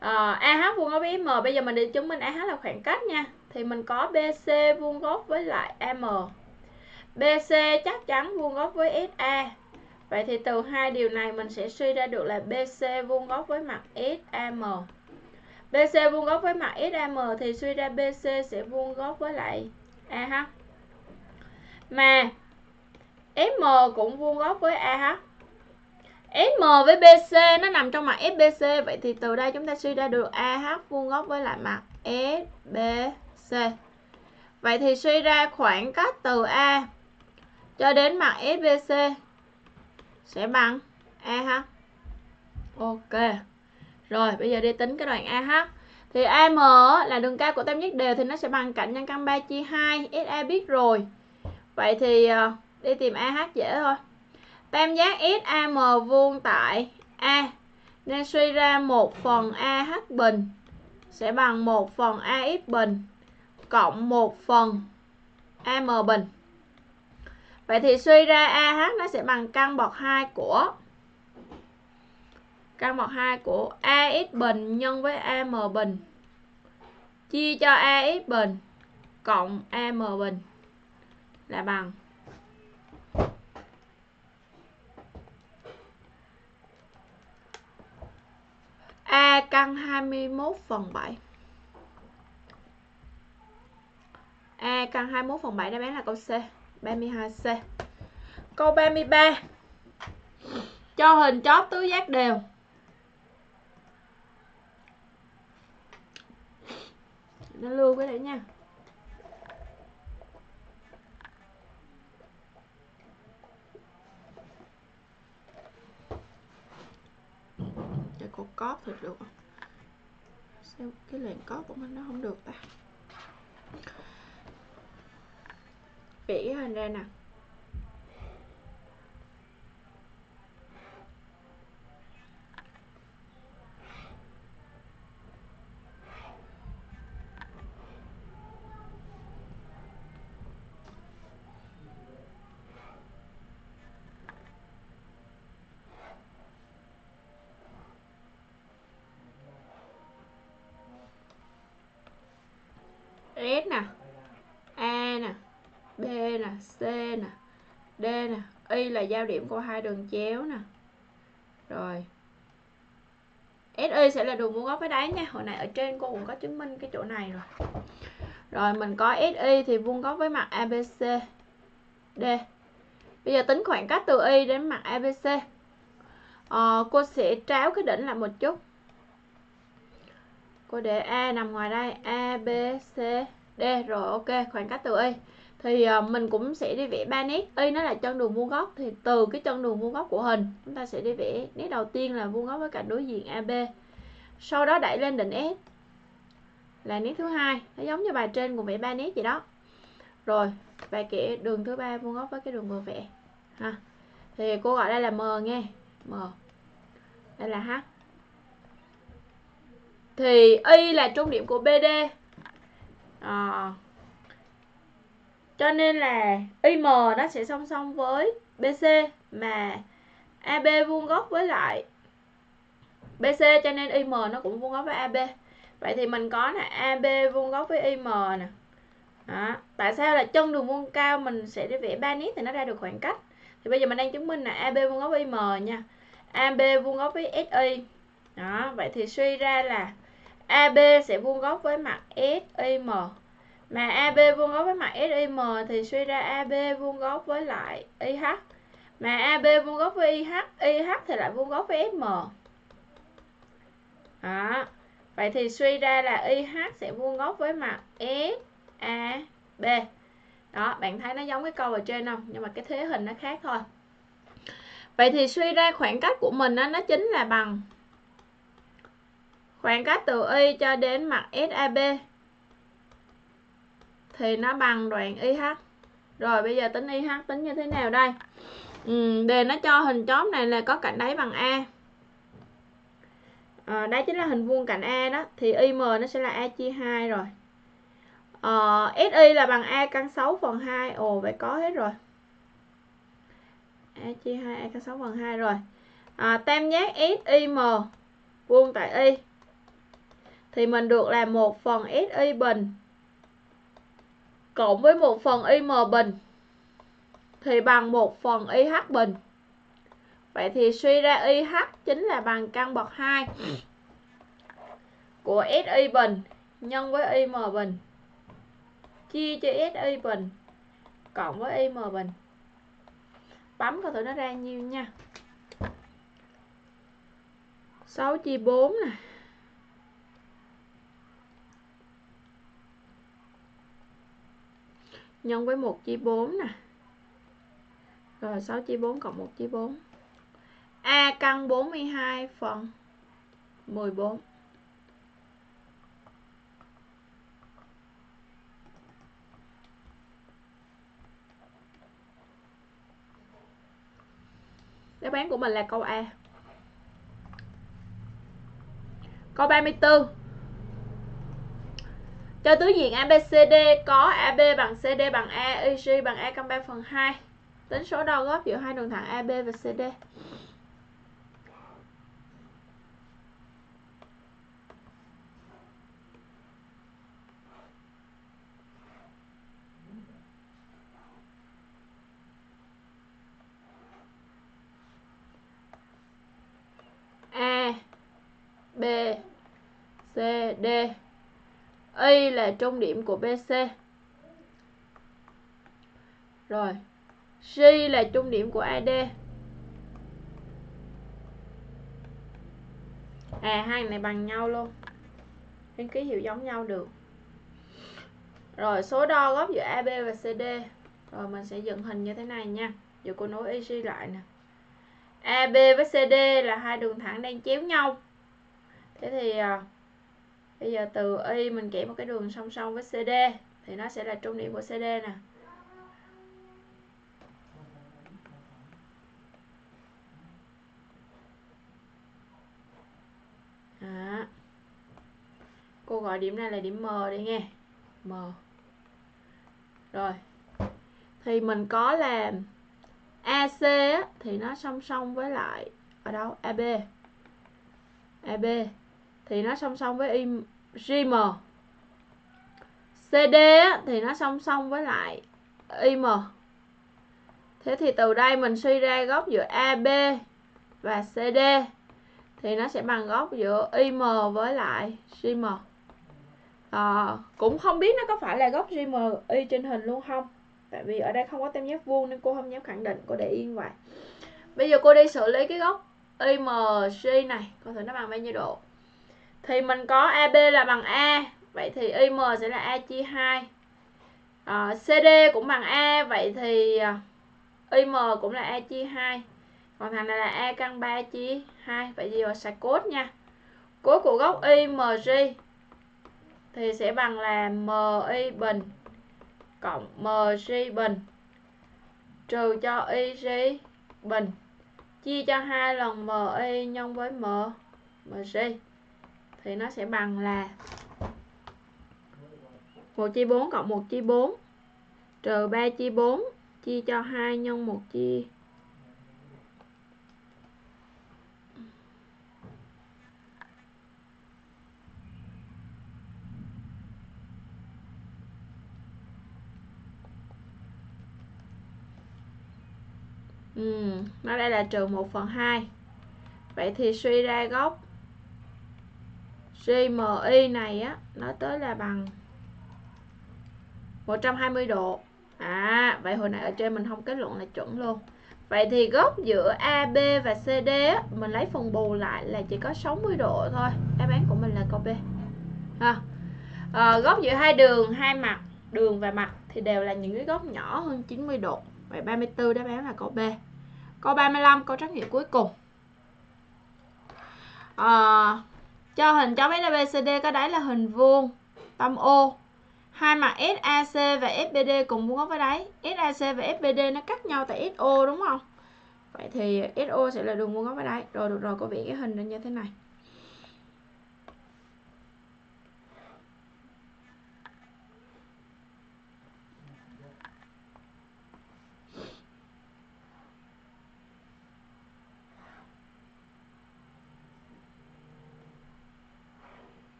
À, AH vuông góc với M bây giờ mình đi chứng minh AH là khoảng cách nha. Thì mình có BC vuông góc với lại AM BC chắc chắn vuông góc với SA vậy thì từ hai điều này mình sẽ suy ra được là BC vuông góc với mặt SAM BC vuông góc với mặt SAM thì suy ra BC sẽ vuông góc với lại AH mà SM cũng vuông góc với AH SM với BC nó nằm trong mặt FBC vậy thì từ đây chúng ta suy ra được AH vuông góc với lại mặt SBC vậy thì suy ra khoảng cách từ A cho đến mặt SBC sẽ bằng AH ok. Rồi, bây giờ đi tính cái đoạn AH thì AM là đường cao của tam giác đều thì nó sẽ bằng cạnh nhân căn 3 chia 2 SA biết rồi. Vậy thì ờ, đi tìm AH dễ thôi. Tam giác SAM vuông tại A, nên suy ra 1 phần AH bình sẽ bằng 1 phần AX bình cộng 1 phần AM bình. Vậy thì suy ra AH nó sẽ bằng căn bậc 2 của, căn bậc 2 của AX bình nhân với AM bình chia cho AX bình cộng AM bình là bằng A căn 21 phần 7 A căn 21 phần 7 đáp án là câu C 32C Câu 33 Cho hình chóp tứ giác đều. Nó lưu cái đấy nha có cóp thì được. Sao cái làn cóp của mình nó không được ta? Vẽ hình ra nè. Giao điểm của hai đường chéo nè. Rồi. SE sẽ là đường vuông góc với đáy nha. Hồi nãy ở trên cô cũng có chứng minh cái chỗ này rồi. Rồi mình có SE thì vuông góc với mặt ABC D. Bây giờ tính khoảng cách từ Y đến mặt ABC à, ờ, cô sẽ tráo cái đỉnh lại một chút. Cô để A nằm ngoài đây. A B C D. Rồi ok khoảng cách từ Y thì ờ, mình cũng sẽ đi vẽ ba nét. Y nó là chân đường vuông góc thì từ cái chân đường vuông góc của hình chúng ta sẽ đi vẽ nét đầu tiên là vuông góc với cạnh đối diện AB sau đó đẩy lên đỉnh S là nét thứ hai. Nó giống như bài trên cùng vẽ ba nét vậy đó. Rồi và kẻ đường thứ ba vuông góc với cái đường vừa vẽ ha. Thì cô gọi đây là M nghe. M. Đây là H. Thì Y là trung điểm của BD à, cho nên là IM nó sẽ song song với BC mà AB vuông góc với lại BC cho nên IM nó cũng vuông góc với AB vậy thì mình có là AB vuông góc với IM nè. Đó. tại sao là chân đường vuông cao mình sẽ đi vẽ ba nét thì nó ra được khoảng cách? Thì bây giờ mình đang chứng minh là AB vuông góc với IM nha. AB vuông góc với SI đó, vậy thì suy ra là AB sẽ vuông góc với mặt SIM mà AB vuông góc với mặt SIM thì suy ra AB vuông góc với lại IH mà AB vuông góc với IH IH thì lại vuông góc với SM đó. vậy thì suy ra là IH sẽ vuông góc với mặt SAB đó bạn thấy nó giống cái câu ở trên không? Nhưng mà cái thế hình nó khác thôi. Vậy thì suy ra khoảng cách của mình đó, nó chính là bằng khoảng cách từ Y cho đến mặt SAB thì nó bằng đoạn IH rồi bây giờ tính IH tính như thế nào đây? Ừ, đề nó cho hình chóp này là có cạnh đáy bằng A. Ờ, à, đây chính là hình vuông cạnh A đó thì IM nó sẽ là A chia 2 rồi. Ờ, à, SI là bằng A căn 6 phần 2 ồ vậy có hết rồi. A chia 2 A căn 6 phần 2 rồi. À, tam giác SIM vuông tại Y thì mình được là một phần SI bình cộng với 1 phần im bình, thì bằng 1 phần IH bình. Vậy thì suy ra IH chính là bằng căn bậc 2 của SI bình nhân với IM bình chia cho SI bình cộng với IM bình. Bấm coi thử nó ra nhiêu nha. 6 chia 4 nè. Nhân với 1 chia 4 nè. Rồi 6 chia 4 cộng 1 chia 4 A căn 42 phần 14 Đáp án của mình là câu A. Câu 34 cho tứ diện ABCD có AB bằng CD bằng A, EG bằng A căn 3 phần 2. Tính số đo góp giữa hai đường thẳng AB và CD. A B C D Y là trung điểm của BC rồi. C là trung điểm của AD à hai này bằng nhau luôn. Nên ký hiệu giống nhau được. Rồi số đo góc giữa AB và CD rồi mình sẽ dựng hình như thế này nha. Giờ cô nối EG lại nè. AB với CD là hai đường thẳng đang chéo nhau. Thế thì à, bây giờ từ y mình kẻ một cái đường song song với cd thì nó sẽ là trung điểm của cd nè. À. cô gọi điểm này là điểm m đi nghe. M. Rồi. Thì mình có là AC á, thì nó song song với lại ở đâu? AB AB thì nó song song với im CD thì nó song song với lại IM thế thì từ đây mình suy ra góc giữa AB và CD thì nó sẽ bằng góc giữa IM với lại GM à, cũng không biết nó có phải là góc GMI trên hình luôn không? Tại vì ở đây không có tam giác vuông nên cô không dám khẳng định cô để yên vậy. Bây giờ cô đi xử lý cái góc IMG này coi thử nó bằng bao nhiêu độ thì mình có AB là bằng A vậy thì IM sẽ là A chia 2 à, CD cũng bằng A vậy thì ờ, IM cũng là A chia 2 còn thằng này là A căn 3 chia 2 vậy thì giờ sạch cốt nha. Cốt của góc IMG thì sẽ bằng là MI bình cộng MG bình. Trừ cho IG bình chia cho hai lần MI nhân với M MG thì nó sẽ bằng là 1 chia 4 cộng 1 chia 4 trừ 3 chia 4 chia cho 2 nhân 1 chia. Ừ, nó đây là trừ 1 phần 2 Vậy thì suy ra góc GMI này á Nó tới là bằng 120 độ. À, vậy hồi nãy ở trên mình không kết luận là chuẩn luôn. Vậy thì góc giữa AB và CD á, Mình lấy phần bù lại là chỉ có 60 độ thôi. Đáp án của mình là câu B. Ha. Ờ, à, Góc giữa hai đường, hai mặt Đường và mặt thì đều là những cái góc nhỏ hơn 90 độ. Vậy 34 đáp án là câu B. Câu 35, câu trắc nghiệm cuối cùng. À, cho hình chấm SABCD có đáy là hình vuông, Tâm O hai mặt SAC và FBD cùng vuông góc với đáy. SAC và FBD nó cắt nhau tại SO đúng không? Vậy thì SO sẽ là đường vuông góc với đáy. Rồi, được rồi, cô vẽ cái hình như thế này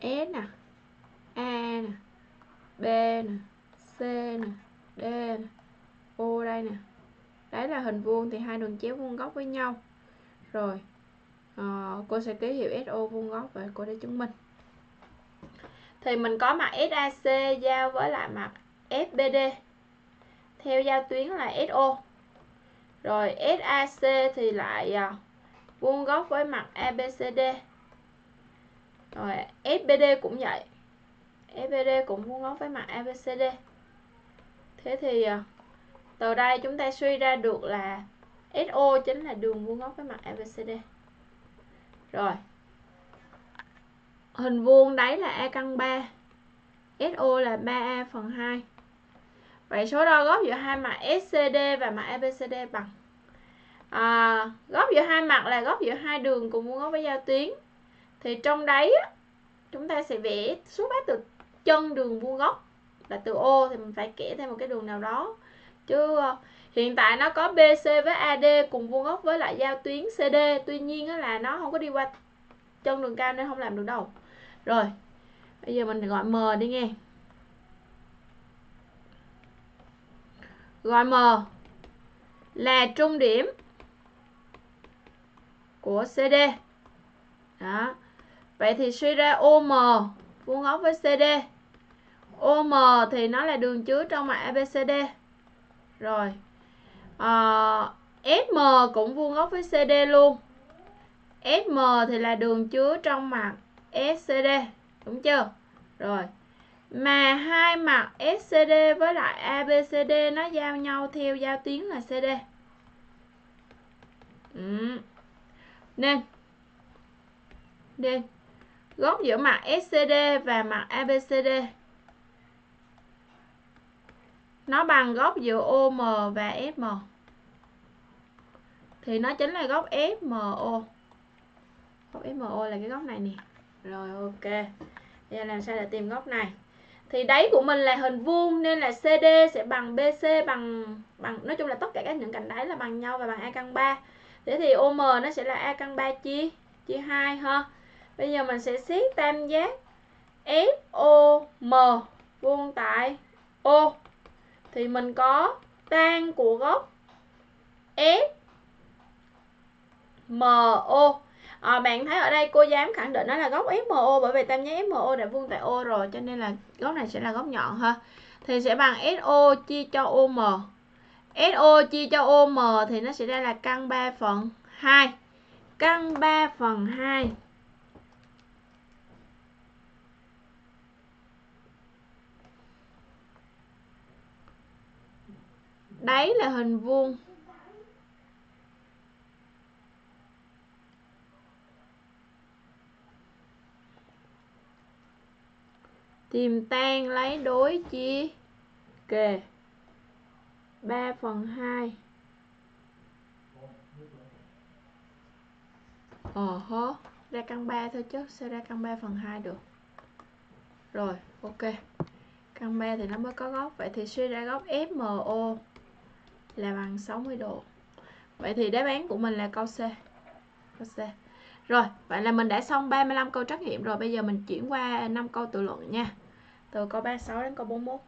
S nè A nè B nè C nè D nè O đây nè đấy là hình vuông thì hai đường chéo vuông góc với nhau. Rồi à, cô sẽ ký hiệu SO vuông góc và cô để chứng minh. Thì mình có mặt SAC giao với lại mặt FBD theo giao tuyến là SO rồi SAC thì lại à, vuông góc với mặt ABCD rồi FBD cũng vậy. FBD cũng vuông góc với mặt ABCD thế thì à, từ đây chúng ta suy ra được là SO chính là đường vuông góc với mặt ABCD rồi. Hình vuông đấy là A căn 3 SO là 3A phần 2 Vậy số đo góc giữa hai mặt SCD và mặt ABCD bằng à, Góc giữa hai mặt là góc giữa hai đường cùng vuông góc với giao tuyến. Thì trong đấy chúng ta sẽ vẽ xuất phát từ chân đường vuông góc là từ O thì mình phải kẻ thêm một cái đường nào đó chứ ờ, hiện tại nó có BC với AD cùng vuông góc với lại giao tuyến CD tuy nhiên là nó không có đi qua chân đường cao nên không làm được đâu. Rồi, bây giờ mình gọi M đi nghe. Gọi M là trung điểm của CD đó. Vậy thì suy ra OM vuông góc với CD. OM thì nó là đường chứa trong mặt ABCD. Rồi. Ờ, à, SM cũng vuông góc với CD luôn. SM thì là đường chứa trong mặt SCD, đúng chưa? Rồi. Mà hai mặt SCD với lại ABCD nó giao nhau theo giao tuyến là CD. Ừ. Nên nên góc giữa mặt SCD và mặt ABCD nó bằng góc giữa OM và FM thì nó chính là góc FMO góc FMO là cái góc này nè. Rồi, ok. Bây giờ làm sao để tìm góc này? Thì đáy của mình là hình vuông nên là CD sẽ bằng BC bằng bằng, nói chung là tất cả các những cạnh đáy là bằng nhau và bằng A căn 3 thế thì OM nó sẽ là A căn 3 chia chia 2 ha. Bây giờ mình sẽ xét tam giác FOM vuông tại O thì mình có tan của góc S e, MO à, bạn thấy ở đây cô dám khẳng định nó là góc SMO e, bởi vì tam giác e, SMO đã vuông tại O rồi cho nên là góc này sẽ là góc nhọn ha. Thì sẽ bằng SO chia cho OM SO chia cho OM thì nó sẽ ra là căn 3 phần 2 căn 3 phần 2 đáy là hình vuông. Tìm tan lấy đối chia kề. 3 phần 2 Ờ hớ Ra căn 3 thôi chứ, Sao ra căn 3 phần 2 được? Rồi, ok. Căn 3 thì nó mới có góc Vậy thì suy ra góc FMO là bằng 60 độ Vậy thì đáp án của mình là câu C Câu C rồi, vậy là mình đã xong 35 câu trắc nghiệm rồi. Bây giờ mình chuyển qua 5 câu tự luận nha. Từ câu 36 đến câu 41.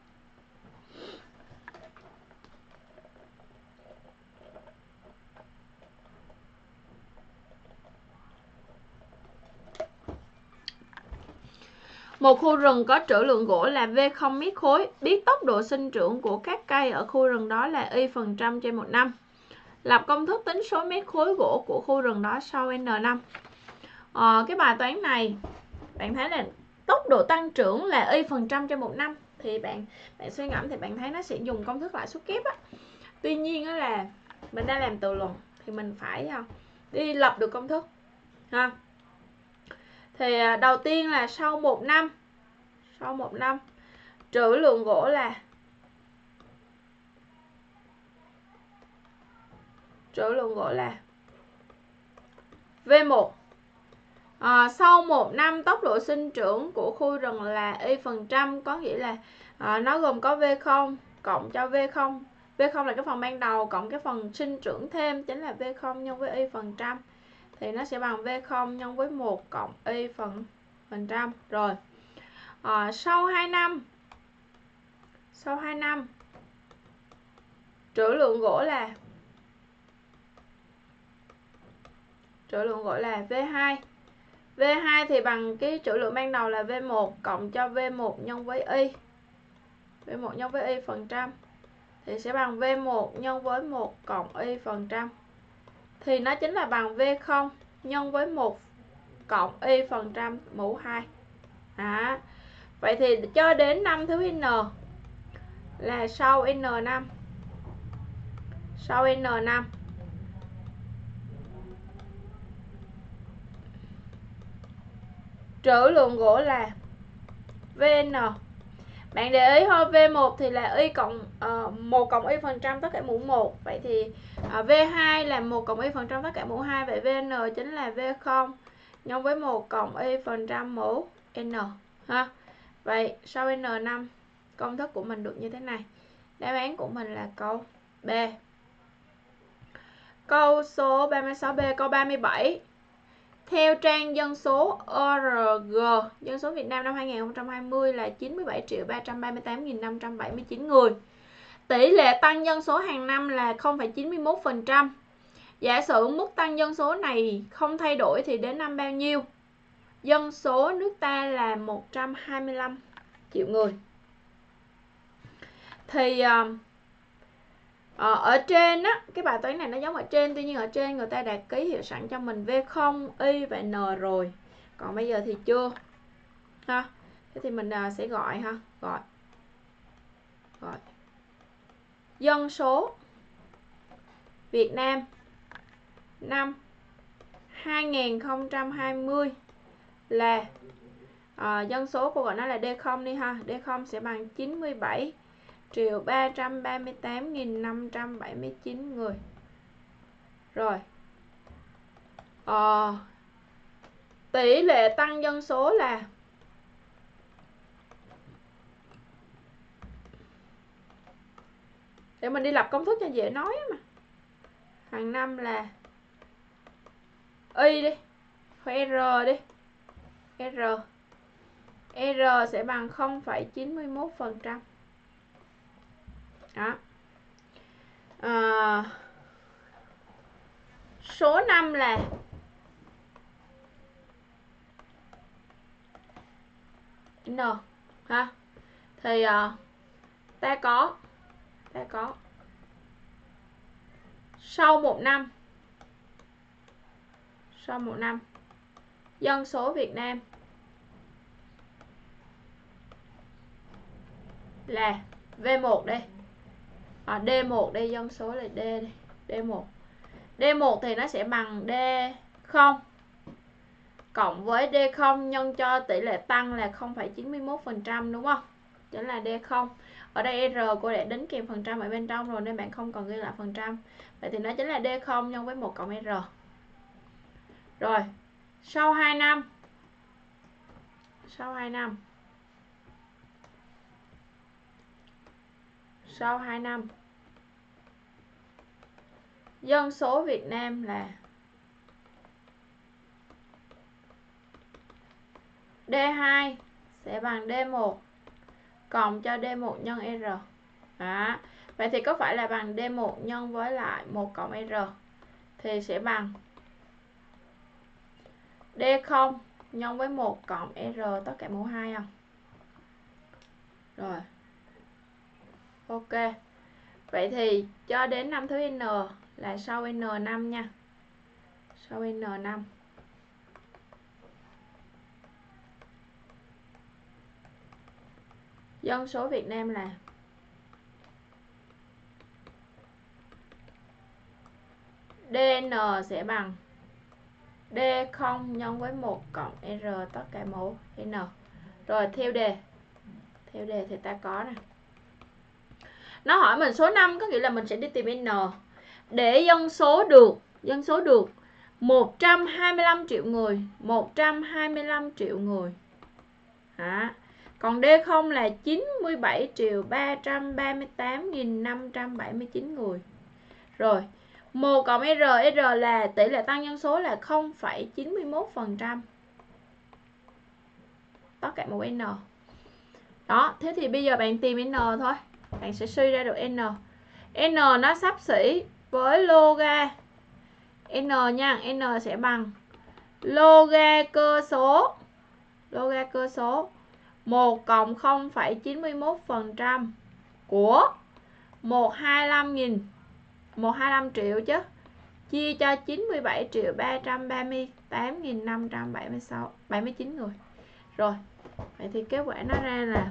Một khu rừng có trữ lượng gỗ là V0 mét khối, biết tốc độ sinh trưởng của các cây ở khu rừng đó là y phần trăm trên một năm. Lập công thức tính số mét khối gỗ của khu rừng đó sau N5 à, ờ, cái bài toán này bạn thấy là tốc độ tăng trưởng là y phần trăm trên một năm. Thì bạn bạn suy ngẫm thì bạn thấy nó sẽ dùng công thức lãi suất kép á. Tuy nhiên đó là mình đang làm tự luận thì mình phải ờ, đi lập được công thức ha thì à, đầu tiên là sau một năm sau một năm trữ lượng gỗ là trữ lượng gỗ là V1 à, sau một năm tốc độ sinh trưởng của khu rừng là y phần trăm có nghĩa là à, nó gồm có v0 cộng cho v0 v0 là cái phần ban đầu cộng cái phần sinh trưởng thêm chính là v0 nhân với y phần trăm thì nó sẽ bằng v0 nhân với 1 cộng y phần phần trăm. Rồi à, sau 2 năm sau 2 năm trữ lượng gỗ là trữ lượng gỗ là V2 V2 thì bằng cái trữ lượng ban đầu là V1 cộng cho V1 nhân với Y. V1 nhân với Y phần trăm. Thì sẽ bằng V1 nhân với 1 cộng Y phần trăm thì nó chính là bằng V0 nhân với 1 cộng Y phần trăm mũ 2 à, Vậy thì cho đến năm thứ N là sau N5 sau N5 trữ lượng gỗ là VN bạn để ý thôi V1 thì là y cộng ờ, uh, 1 cộng y phần trăm tất cả mũ 1 vậy thì ờ, uh, V2 là 1 cộng y phần trăm tất cả mũ 2 vậy VN chính là V0 nhân với 1 cộng y phần trăm mũ N ha? Vậy sau N5 công thức của mình được như thế này. Đáp án của mình là câu B. Câu số 36B câu 37 theo trang dân số ORG, dân số Việt Nam năm 2020 là 97 triệu 338.579 người. Tỷ lệ tăng dân số hàng năm là 0,91%. Giả sử mức tăng dân số này không thay đổi thì đến năm bao nhiêu? Dân số nước ta là 125 triệu người. Thì uh, Ờ, ở trên á cái bài toán này nó giống ở trên tuy nhiên ở trên người ta đã ký hiệu sẵn cho mình V0 Y và N rồi. Còn bây giờ thì chưa ha. Thế thì mình à, sẽ gọi ha gọi. Gọi. Dân số Việt Nam năm 2020 là à, dân số cô gọi nó là D0 đi ha. D0 sẽ bằng 97 triệu 338.579 người. Rồi. À, tỷ lệ tăng dân số là để mình đi lập công thức cho dễ nói mà. Hàng năm là y đi khoe r đi. R. R sẽ bằng 0,91 phần trăm đó. À, số 5 là n ha. Thì à, ta có ta có sau một năm sau một năm dân số Việt Nam là V1 đây à, D1 đây dân số là D đây D1 D1 thì nó sẽ bằng D0 cộng với D0 nhân cho tỷ lệ tăng là 0,91% đúng không? Chính là D0. Ở đây R cô đã đính kèm phần trăm ở bên trong rồi nên bạn không cần ghi lại phần trăm. Vậy thì nó chính là D0 nhân với 1 cộng R. Rồi, sau 2 năm sau 2 năm sau 2 năm dân số Việt Nam là D2 sẽ bằng D1 cộng cho D1 nhân R. Đó. Vậy thì có phải là bằng D1 nhân với lại 1 cộng R thì sẽ bằng D0 nhân với 1 cộng R tất cả mũ 2 không? Rồi. Ok. Vậy thì cho đến năm thứ N là sau N5 nha. Sau N5. Dân số Việt Nam là DN sẽ bằng D0 nhân với 1 cộng R tất cả mẫu N. Rồi theo đề. Theo đề thì ta có nè. Nó hỏi mình số 5 có nghĩa là mình sẽ đi tìm N. Để dân số được, dân số được 125 triệu người, 125 triệu người. Hả? Còn D0 là 97 triệu 338.579 người. Rồi, 1 cộng R, R là tỷ lệ tăng dân số là 0,91%. Tất cả một N. Đó, thế thì bây giờ bạn tìm N thôi. Bạn sẽ suy ra được N. N nó sắp xỉ với loga. N nha, N sẽ bằng. Loga cơ số. Loga cơ số. 1 cộng 0,91% của 125 nghìn. 125 triệu chứ. Chia cho 97 triệu 338 nghìn 576 79 người. Rồi vậy thì kết quả nó ra là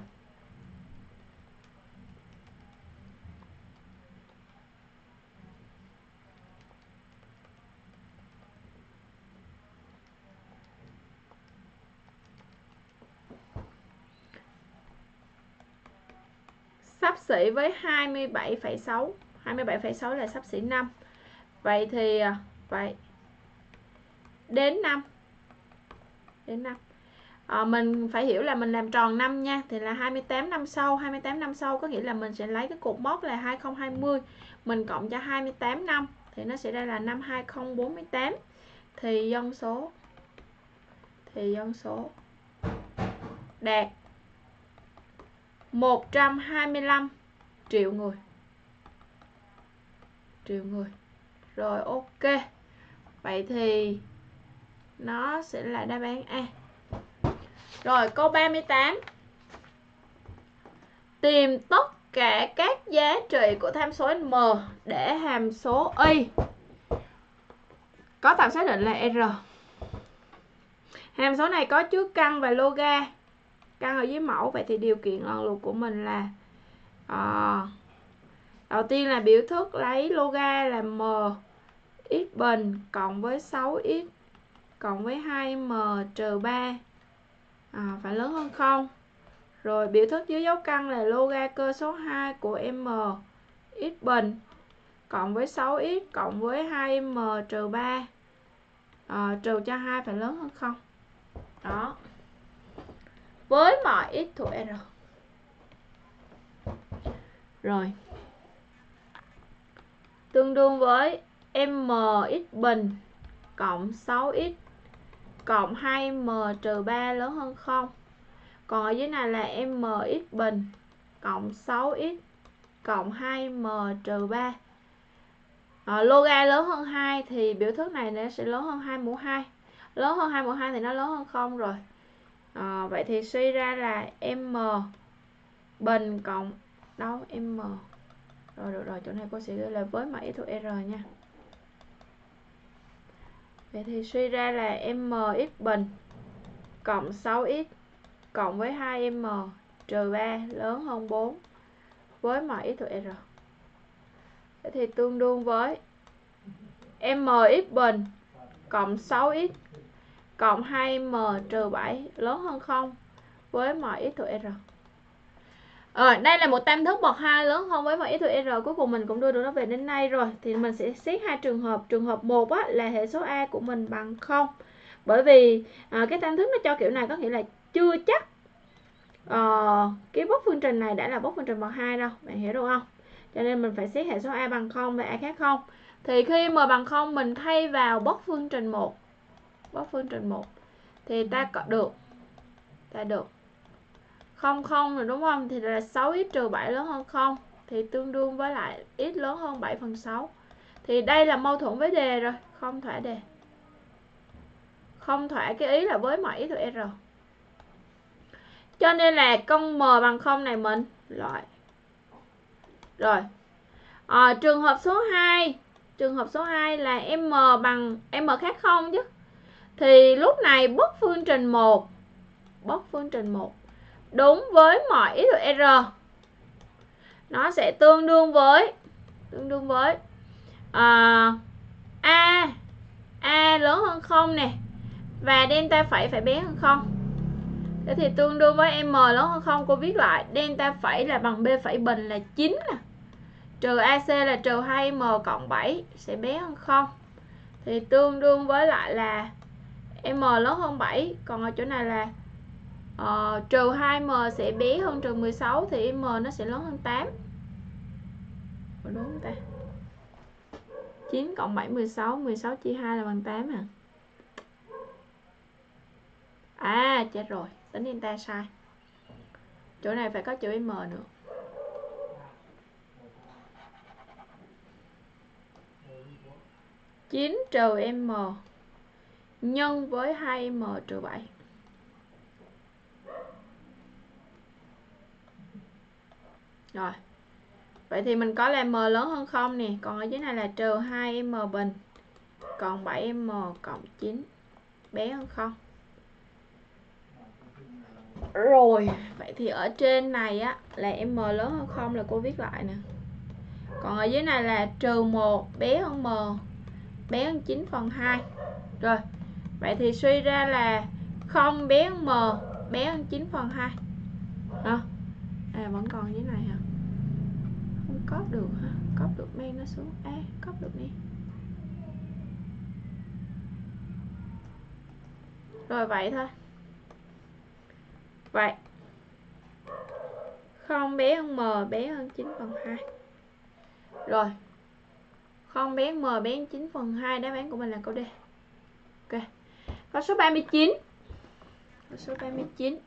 sắp xỉ với 27,6 27,6 là sắp xỉ 5 vậy thì à, vậy đến 5 đến 5 à, mình phải hiểu là mình làm tròn năm nha thì là 28 năm sau. 28 năm sau có nghĩa là mình sẽ lấy cái cột mốc là 2020 mình cộng cho 28 năm thì nó sẽ ra là năm 2048 thì dân số thì dân số đạt 125 triệu người. Triệu người. Rồi, ok. Vậy thì nó sẽ là đáp án A. Rồi, câu 38 tìm tất cả các giá trị của tham số m để hàm số y. Có tạm xác định là r. Hàm số này có chứa căn và loga căn ở dưới mẫu. Vậy thì điều kiện lần lượt của mình là à, đầu tiên là biểu thức lấy loga là m x bình cộng với 6x cộng với 2m trừ 3 à, phải lớn hơn không? Rồi biểu thức dưới dấu căn là loga cơ số 2 của m x bình cộng với 6x cộng với 2m trừ 3 à, ờ, trừ cho 2 phải lớn hơn không? Đó với mọi x thuộc r rồi. Tương đương với mx bình cộng 6x cộng 2m trừ 3 lớn hơn 0 còn ở dưới này là mx bình cộng 6x cộng 2m trừ 3 à, ờ, loga lớn hơn 2 thì biểu thức này nó sẽ lớn hơn 2 mũ 2 lớn hơn 2 mũ 2 thì nó lớn hơn 0 rồi à, vậy thì suy ra là m bình cộng đâu m. Rồi được rồi chỗ này cô sẽ ghi là với mã thuộc r nha. Vậy thì suy ra là mx bình cộng 6x cộng với 2m trừ 3 lớn hơn 4 với mx thuộc r. Vậy thì tương đương với mx bình cộng 6x cộng 2m trừ 7 lớn hơn 0 với mọi x thuộc r. Ờ, đây là một tam thức bậc 2 lớn hơn với mọi x thuộc r. Cuối cùng mình cũng đưa được nó về đến đây rồi. Thì mình sẽ xét hai trường hợp. Trường hợp 1 á, là hệ số a của mình bằng 0 bởi vì à, cái tam thức nó cho kiểu này có nghĩa là chưa chắc uh, cái bốc phương trình này đã là bốc phương trình bậc 2 đâu. Bạn hiểu được không? Cho nên mình phải xét hệ số a bằng 0 và a khác 0 thì khi m bằng 0 mình thay vào bốc phương trình 1 bốc phương trình 1 thì ta có được. Ta được. 0 0 rồi đúng không? Thì là 6x trừ 7 lớn hơn 0 thì tương đương với lại x lớn hơn 7 phần 6 thì đây là mâu thuẫn với đề rồi. Không thỏa đề. Không thỏa cái ý là với mọi ý thuộc r. Cho nên là công m bằng 0 này mình. Loại. Rồi. À, trường hợp số 2 trường hợp số 2 là m bằng m khác không chứ thì lúc này bất phương trình 1 bất phương trình 1 đúng với mọi ý thuộc r. Nó sẽ tương đương với tương đương với à, a a lớn hơn không nè và delta phẩy phải bé hơn không. Thế thì tương đương với m lớn hơn không cô viết lại delta phẩy là bằng b phẩy bình là 9 nè. Trừ ac là trừ 2m cộng 7 sẽ bé hơn không. Thì tương đương với lại là m lớn hơn 7 còn ở chỗ này là uh, trừ 2m sẽ bé hơn trừ 16 thì m nó sẽ lớn hơn 8 Ủa đúng không ta? 9 cộng 7 16 16 chia 2 là bằng 8 à? À chết rồi. Tính delta sai. Chỗ này phải có chữ m nữa. chín trừ m nhân với 2m trừ 7 rồi. Vậy thì mình có là m lớn hơn không nè? Còn ở dưới này là trừ 2m bình, còn 7m cộng 9 bé hơn không? Rồi. Vậy thì ở trên này á, là m lớn hơn không là cô viết lại nè. Còn ở dưới này là trừ 1 bé hơn m, bé hơn 9 phần 2 rồi vậy thì suy ra là 0 bé hơn m bé hơn 9 phần 2 à, à vẫn còn dưới này hả? Không cóp được hả? Cóp được men nó xuống. À, cóp được đi. Rồi vậy thôi. Vậy. Không bé hơn m bé hơn 9 phần 2 rồi. Không bé hơn m bé hơn 9 phần 2 đáp án của mình là câu D. Ok câu số 39 câu số 39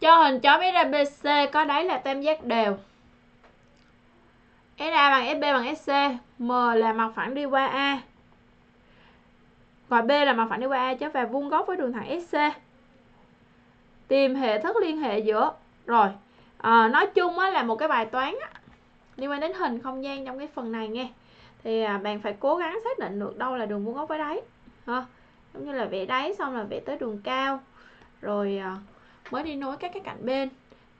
cho hình chó bé ra BC có đáy là tam giác đều. SA bằng SB bằng SC M là mặt phẳng đi qua A. Và B là mặt phẳng đi qua A chứ và vuông góc với đường thẳng SC tìm hệ thức liên hệ giữa rồi à, nói chung á, là một cái bài toán á, liên quan đến hình không gian trong cái phần này nghe. Thì à, bạn phải cố gắng xác định được đâu là đường vuông góc với đáy ha. Giống như là vẽ đáy xong là vẽ tới đường cao rồi à, mới đi nối các cái cạnh bên.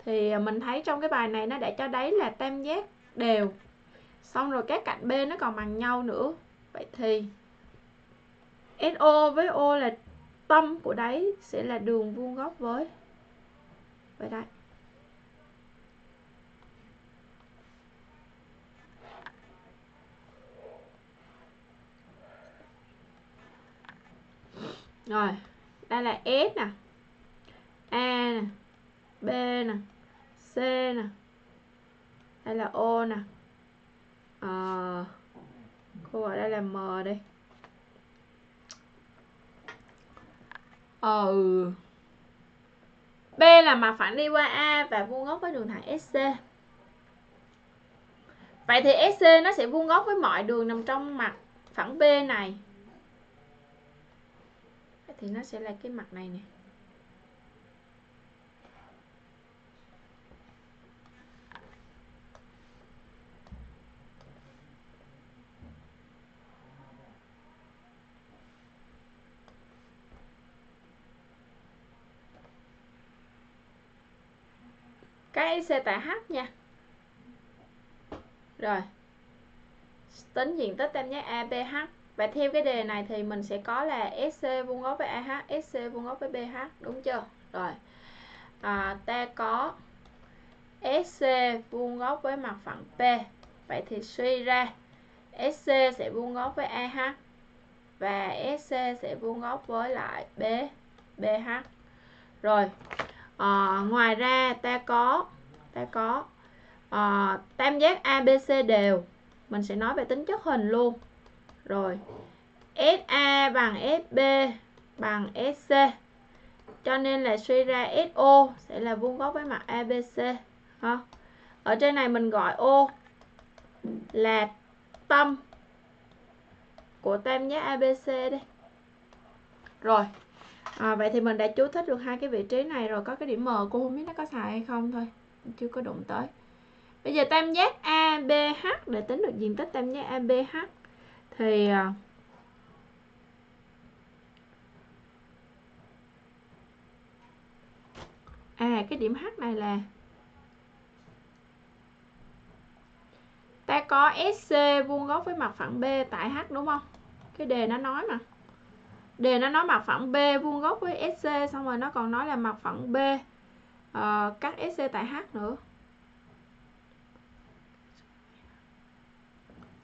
Thì à, mình thấy trong cái bài này nó để cho đáy là tam giác đều xong rồi các cạnh bên nó còn bằng nhau nữa. Vậy thì SO với O là tâm của đáy sẽ là đường vuông góc với vậy đáy rồi đây là S nè. A nè B nè C nè. Đây là O nè. À, cô gọi đây là M đi. Ừ. B là mặt phẳng đi qua A và vuông góc với đường thẳng SC Vậy thì SC nó sẽ vuông góc với mọi đường nằm trong mặt phẳng B này. Thì nó sẽ là cái mặt này nè. Cái C tại H nha. Rồi. Tính diện tích tam giác ABH và theo cái đề này thì mình sẽ có là SC vuông góc với AH SC vuông góc với BH đúng chưa? Rồi. À, ta có SC vuông góc với mặt phẳng P. Vậy thì suy ra SC sẽ vuông góc với AH và SC sẽ vuông góc với lại B BH rồi à, ngoài ra ta có ta có à, tam giác ABC đều. Mình sẽ nói về tính chất hình luôn. Rồi SA bằng SB bằng SC cho nên là suy ra SO sẽ là vuông góc với mặt ABC ha. ở trên này mình gọi O là tâm của tam giác ABC đi rồi à, vậy thì mình đã chú thích được hai cái vị trí này rồi có cái điểm M cô không biết nó có xài hay không thôi chưa có đụng tới. Bây giờ tam giác ABH để tính được diện tích tam giác ABH thì à, à cái điểm H này là ta có SC vuông góc với mặt phẳng B tại H đúng không? Cái đề nó nói mà đề nó nói mặt phẳng B vuông góc với SC xong rồi nó còn nói là mặt phẳng B ờ, uh, cắt SC tại H nữa.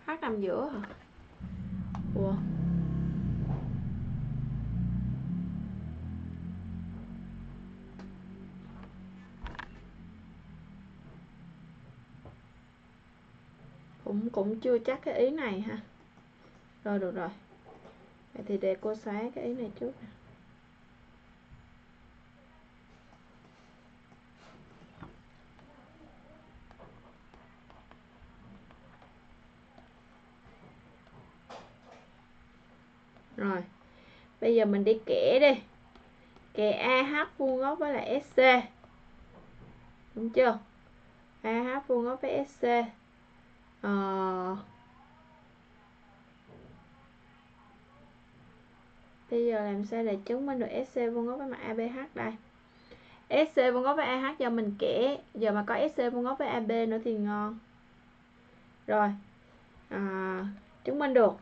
H nằm giữa hả? Ủa? Cũng cũng chưa chắc cái ý này ha. Rồi được rồi vậy thì để cô xóa cái ý này trước nè. Rồi, bây giờ mình đi kẻ đi. Kẻ AH vuông góc với lại SC đúng chưa? AH vuông góc với SC ờ... bây giờ làm sao để chứng minh được SC vuông góc với mặt ABH đây? SC vuông góc với AH do mình kể. giờ mà có SC vuông góc với AB nữa thì ngon. Rồi à, chứng minh được.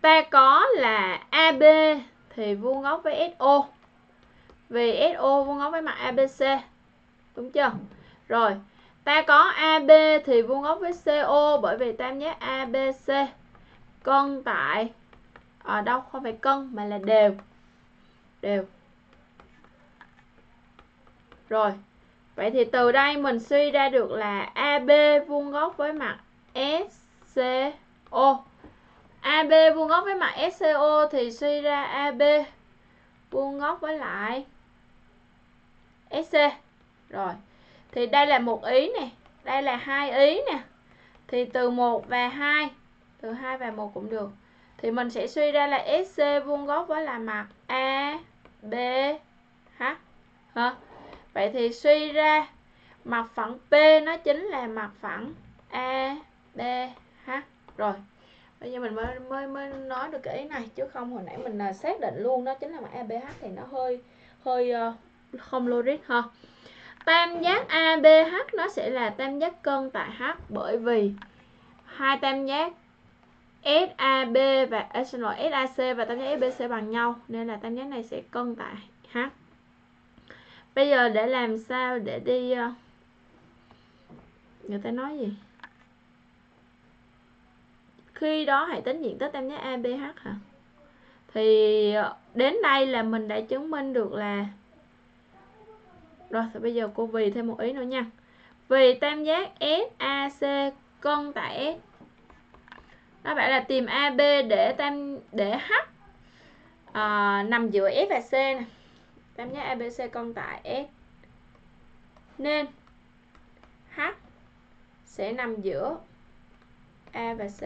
Ta có là AB thì vuông góc với SO vì SO vuông góc với mặt ABC đúng chưa? Rồi ta có AB thì vuông góc với CO bởi vì tam giác ABC cân tại ở đâu, không phải cân mà là đều. Đều. Rồi. Vậy thì từ đây mình suy ra được là AB vuông góc với mặt SCO AB vuông góc với mặt SCO thì suy ra AB vuông góc với lại SC. Rồi. Thì đây là một ý nè, đây là hai ý nè. Thì từ 1 và 2, từ 2 và 1 cũng được. Thì mình sẽ suy ra là SC vuông góc với là mặt A, B, H. Hả? Vậy thì suy ra mặt phẳng P nó chính là mặt phẳng A, B, H. Rồi bây giờ mình mới mới mới nói được cái ý này chứ không hồi nãy mình là xác định luôn đó chính là mặt ABH thì nó hơi hơi uh, không logic ha tam giác ABH nó sẽ là tam giác cân tại H bởi vì hai tam giác SAB và à, xin lỗi SAC và tam giác SBC bằng nhau nên là tam giác này sẽ cân tại H. Bây giờ để làm sao để đi ờ, người ta nói gì? Khi đó hãy tính diện tích tam giác ABH hả? Thì ờ, đến đây là mình đã chứng minh được là rồi thì bây giờ cô vì thêm một ý nữa nha. Vì tam giác SAC cân tại S. Nó bảo là tìm AB để tam để H. À, nằm giữa F và C này. tam giác ABC cân tại S. Nên H sẽ nằm giữa A và C.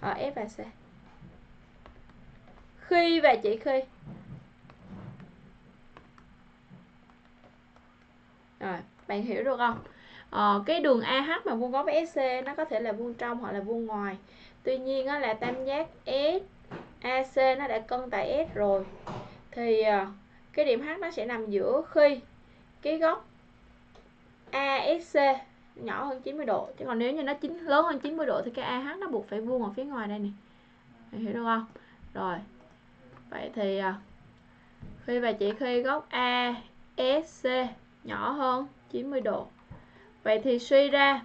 Ờ, Ở F và C. Khi và chỉ khi. Rồi bạn hiểu được không? Ờ, cái đường AH mà vuông góc với SC nó có thể là vuông trong hoặc là vuông ngoài. Tuy nhiên đó là tam giác SAC nó đã cân tại S rồi. Thì ờ, cái điểm H nó sẽ nằm giữa khi cái góc ASC nhỏ hơn 90 độ. Chứ còn nếu như nó chính lớn hơn 90 độ thì cái AH nó buộc phải vuông ở phía ngoài đây nè. Hiểu được không? Rồi vậy thì ờ, khi và chỉ khi góc ASC nhỏ hơn 90 độ. Vậy thì suy ra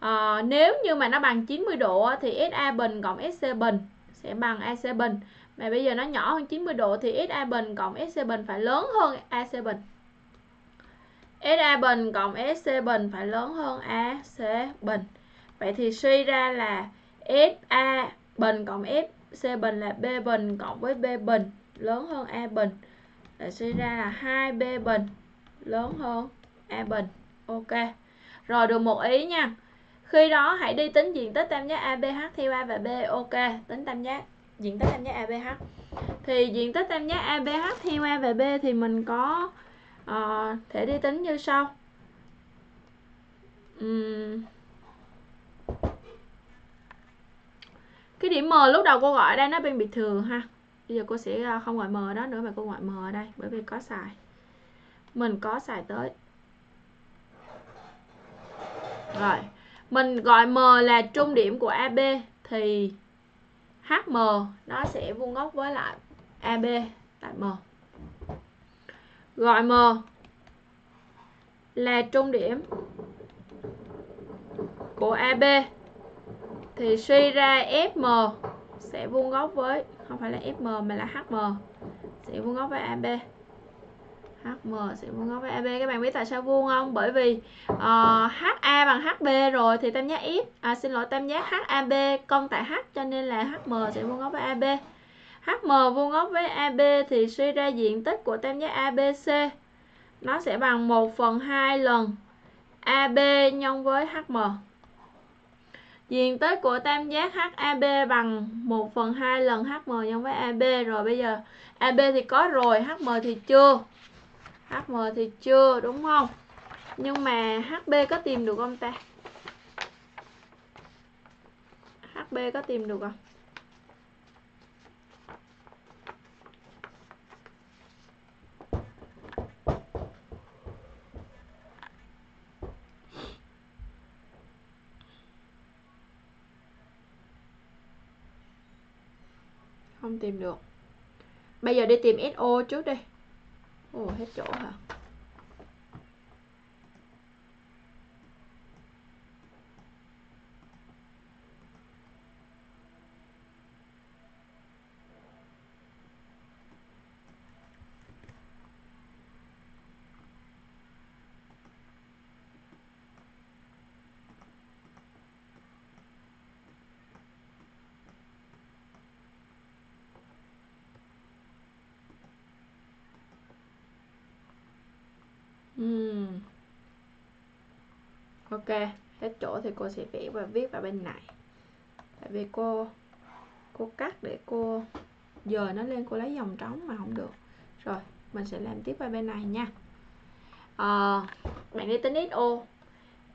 à, nếu như mà nó bằng 90 độ thì SA bình cộng SC bình sẽ bằng AC bình. Mà bây giờ nó nhỏ hơn 90 độ thì SA bình cộng SC bình phải lớn hơn AC bình. SA bình cộng SC bình phải lớn hơn AC bình. Vậy thì suy ra là SA bình cộng FC bình là B bình cộng với B bình lớn hơn A bình. Để suy ra là 2B bình lớn hơn. A bình. Ok. Rồi được một ý nha. Khi đó hãy đi tính diện tích tam giác ABH theo A và B. Ok. Tính tam giác diện tích tam giác ABH thì diện tích tam giác ABH theo A và B thì mình có uh, thể đi tính như sau. Uhm. cái điểm M lúc đầu cô gọi ở đây nó bên biệt thường ha. Bây giờ cô sẽ ờ, không gọi M đó nữa mà cô gọi M ở đây bởi vì có xài mình có xài tới. Rồi, mình gọi M là trung điểm của AB thì HM nó sẽ vuông góc với lại AB tại M. Gọi M là trung điểm của AB thì suy ra FM sẽ vuông góc với, không phải là FM mà là HM sẽ vuông góc với AB HM sẽ vuông góc với AB các bạn biết tại sao vuông không? Bởi vì ờ, uh, HA bằng HB rồi thì tam giác F à, xin lỗi tam giác HAB cân tại H cho nên là HM sẽ vuông góc với AB HM vuông góc với AB thì suy ra diện tích của tam giác ABC nó sẽ bằng 1 phần 2 lần AB nhân với HM diện tích của tam giác HAB bằng 1 phần 2 lần HM nhân với AB rồi bây giờ AB thì có rồi HM thì chưa. HM thì chưa, đúng không? Nhưng mà HB có tìm được không ta? HB có tìm được không? Không tìm được. Bây giờ đi tìm SO trước đi ồ hết chỗ hả uhm ok hết chỗ thì cô sẽ vẽ và viết vào bên này. Tại vì cô cô cắt để cô giờ nó lên cô lấy dòng trống mà không được. Rồi mình sẽ làm tiếp vào bên này nha. À, bạn đi tính SO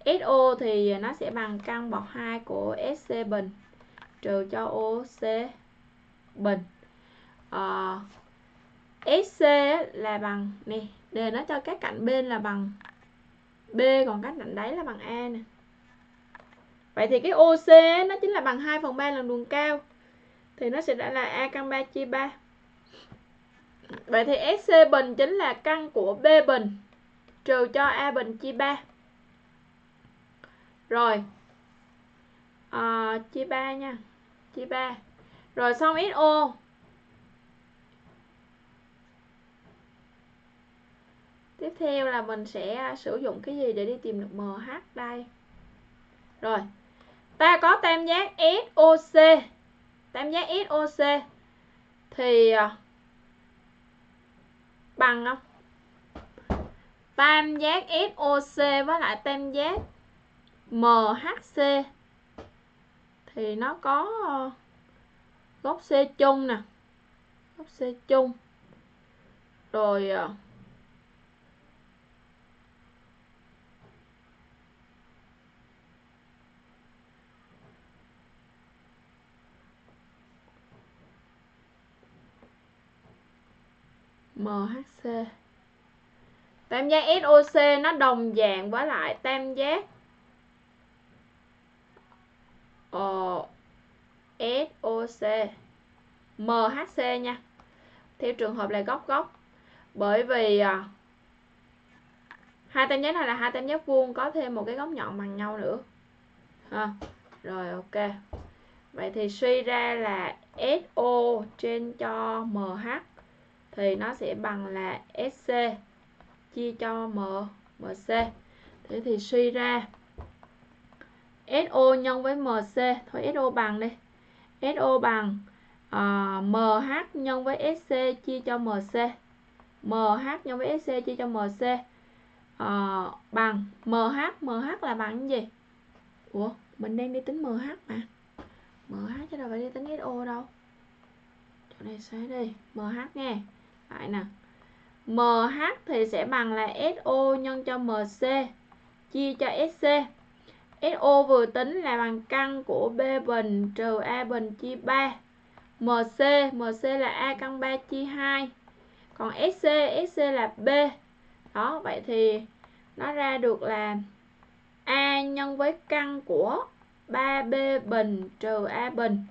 SO thì nó sẽ bằng căn bậc 2 của SC bình trừ cho OC bình. Ờ, à, SC là bằng nè đề nó cho các cạnh bên là bằng B còn cách cạnh đáy là bằng A nè. Vậy thì cái OC nó chính là bằng 2 phần 3 lần đường cao thì nó sẽ đã là A căn 3 chia 3 vậy thì SC bình chính là căn của B bình trừ cho A bình chia 3 rồi à, chia 3 nha chia 3 rồi xong SO tiếp theo là mình sẽ à, sử dụng cái gì để đi tìm được MH đây? Rồi, ta có tam giác SOC tam giác SOC thì à, bằng không? Tam giác SOC với lại tam giác MHC thì nó có à, góc C chung nè. Góc C chung. Rồi MHC tam giác SOC nó đồng dạng với lại tam giác ờ, SOC MHC nha. Theo trường hợp là góc góc bởi vì à, hai tam giác này là hai tam giác vuông có thêm một cái góc nhọn bằng nhau nữa. Ha rồi ok. Vậy thì suy ra là SO trên cho MH thì nó sẽ bằng là SC chia cho M MC thế thì suy ra SO nhân với MC thôi SO bằng đi. SO bằng ờ, uh, MH nhân với SC chia cho MC MH nhân với SC chia cho MC uh, ờ, bằng MH MH là bằng cái gì? Ủa mình đang đi tính MH mà. MH chứ đâu phải đi tính SO đâu. Chỗ này xóa đi. MH nghe Đấy nè. MH thì sẽ bằng là SO nhân cho MC chia cho SC SO vừa tính là bằng căn của B bình trừ A bình chia 3 MC MC là A căn 3 chia 2 còn SC SC là B. Đó, vậy thì nó ra được là A nhân với căn của 3B bình trừ A bình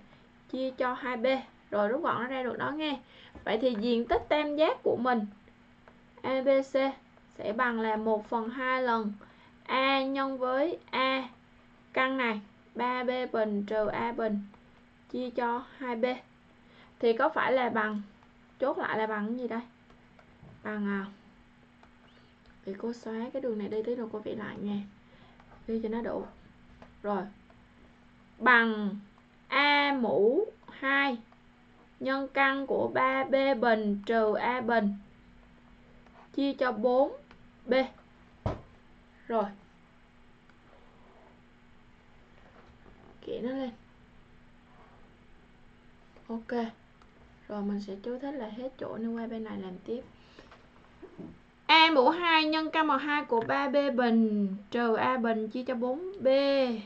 chia cho 2B rồi rút gọn nó ra được đó nghe vậy thì diện tích tam giác của mình ABC sẽ bằng là 1 phần 2 lần A nhân với A. Căn này 3B bình trừ A bình, chia cho 2B thì có phải là bằng, chốt lại là bằng cái gì đây? Bằng à thì cô xóa cái đường này đi tí nữa cô vẽ lại nha. Đi cho nó đủ. Rồi. Bằng A mũ 2 nhân căn của 3B bình trừ A bình. Chia cho 4B rồi. Kỹ nó lên. Ok. Rồi mình sẽ chú thích là hết chỗ nên qua bên này làm tiếp. A mũ 2 nhân căn bậc 2 của 3B bình trừ A bình chia cho 4B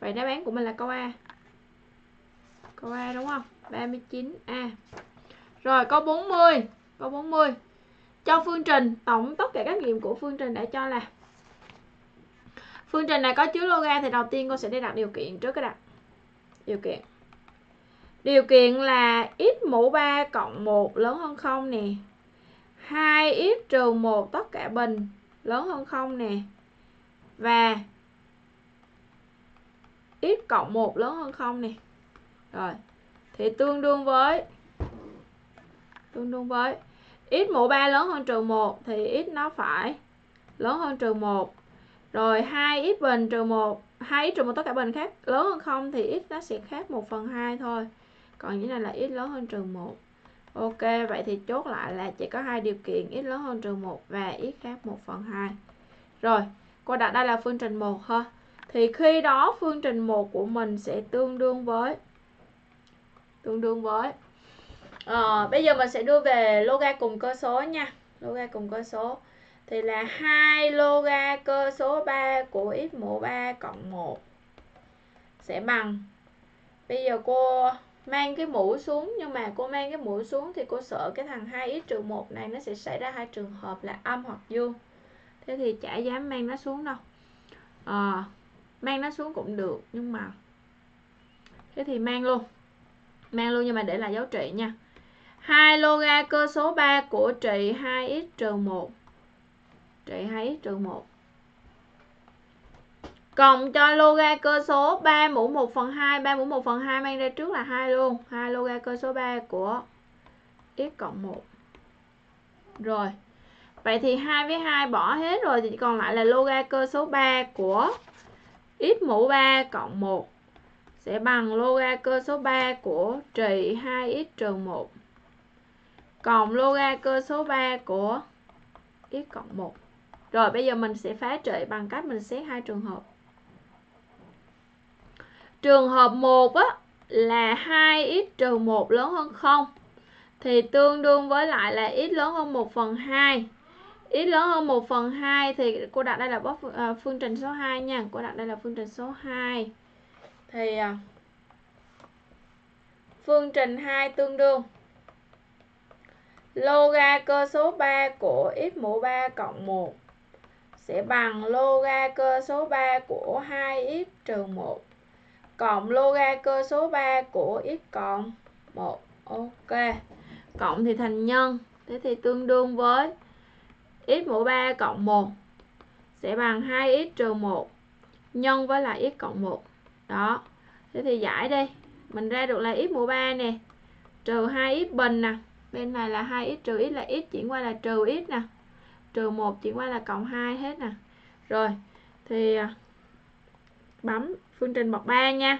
Vậy đáp án của mình là câu A. Câu A đúng không? 39A Rồi câu 40 Câu 40 Cho phương trình, tổng tất cả các nghiệm của phương trình đã cho là Phương trình này có chứa loga thì đầu tiên cô sẽ đi đặt điều kiện trước cái đặt Điều kiện. Điều kiện là x mũ 3 cộng 1 lớn hơn 0 nè. 2x trừ 1 tất cả bình lớn hơn 0 nè. Và x cộng 1 lớn hơn 0 nè rồi. Thì tương đương với, tương đương với x mũ 3 lớn hơn trừ 1 thì x nó phải lớn hơn trừ 1 rồi 2x bình trừ 1 2x trừ 1 tất cả bình khác lớn hơn 0 thì x nó sẽ khác 1 phần 2 thôi. Còn như này là x lớn hơn trừ 1 ok, vậy thì chốt lại là chỉ có hai điều kiện x lớn hơn trừ 1 và x khác 1 phần 2 rồi, cô đặt đây là phương trình 1 ha. Thì khi đó phương trình 1 của mình sẽ tương đương với tương đương với. À, bây giờ mình sẽ đưa về loga cùng cơ số nha. Loga cùng cơ số. Thì là hai loga cơ số 3 của x mũ 3 cộng 1 sẽ bằng. Bây giờ cô mang cái mũ xuống nhưng mà cô mang cái mũ xuống thì cô sợ cái thằng 2x trừ 1 này nó sẽ xảy ra hai trường hợp là âm hoặc dương. Thế thì chả dám mang nó xuống đâu. À, mang nó xuống cũng được nhưng mà thế thì mang luôn mang luôn nhưng mà để là dấu trị nha. 2 loga cơ số 3 của trị 2x trừ 1 trị 2x trừ 1 cộng cho loga cơ số 3 mũ 1 phần 2 3 mũ 1 phần 2 mang ra trước là 2 luôn. 2 loga cơ số 3 của x cộng 1 rồi. Vậy thì 2 với 2 bỏ hết rồi thì còn lại là loga cơ số 3 của x mũ 3 cộng 1 sẽ bằng loga cơ số 3 của trì 2x trừ 1 cộng loga cơ số 3 của x cộng 1 rồi bây giờ mình sẽ phá trị bằng cách mình xét hai trường hợp. Trường hợp 1 á, là 2x trừ 1 lớn hơn 0 thì tương đương với lại là x lớn hơn 1 phần 2 x lớn hơn 1 phần 2 thì cô đặt đây là à, phương trình số 2 nha. Cô đặt đây là phương trình số 2 thì à, phương trình 2 tương đương. Loga cơ số 3 của x mũ 3 cộng 1 sẽ bằng loga cơ số 3 của 2x trừ 1 cộng loga cơ số 3 của x cộng 1 ok. Cộng thì thành nhân, thế thì tương đương với x mũ 3 cộng 1 sẽ bằng 2x trừ 1 nhân với lại x cộng 1 đó. Thế thì giải đi. Mình ra được là x mũ 3 nè. Trừ 2x bình nè. Bên này là 2x trừ x là x chuyển qua là trừ x nè. Trừ 1 chuyển qua là cộng 2 hết nè. Rồi, thì à, bấm phương trình bậc 3 nha.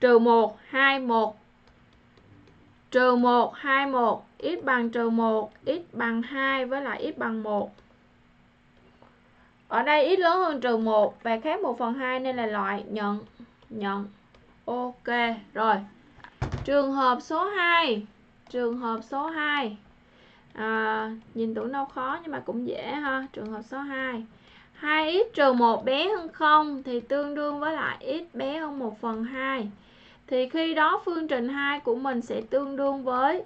Trừ 1 2 1 trừ 1 2 1 x bằng trừ 1 x bằng 2 với lại x bằng 1 ở đây x lớn hơn trừ 1 và khác 1 phần 2 nên là loại nhận nhận. Ok rồi. Trường hợp số 2 trường hợp số 2 à, nhìn tưởng đâu khó nhưng mà cũng dễ ha trường hợp số 2 2x trừ 1 bé hơn 0 thì tương đương với lại x bé hơn 1 phần 2 thì khi đó phương trình 2 của mình sẽ tương đương với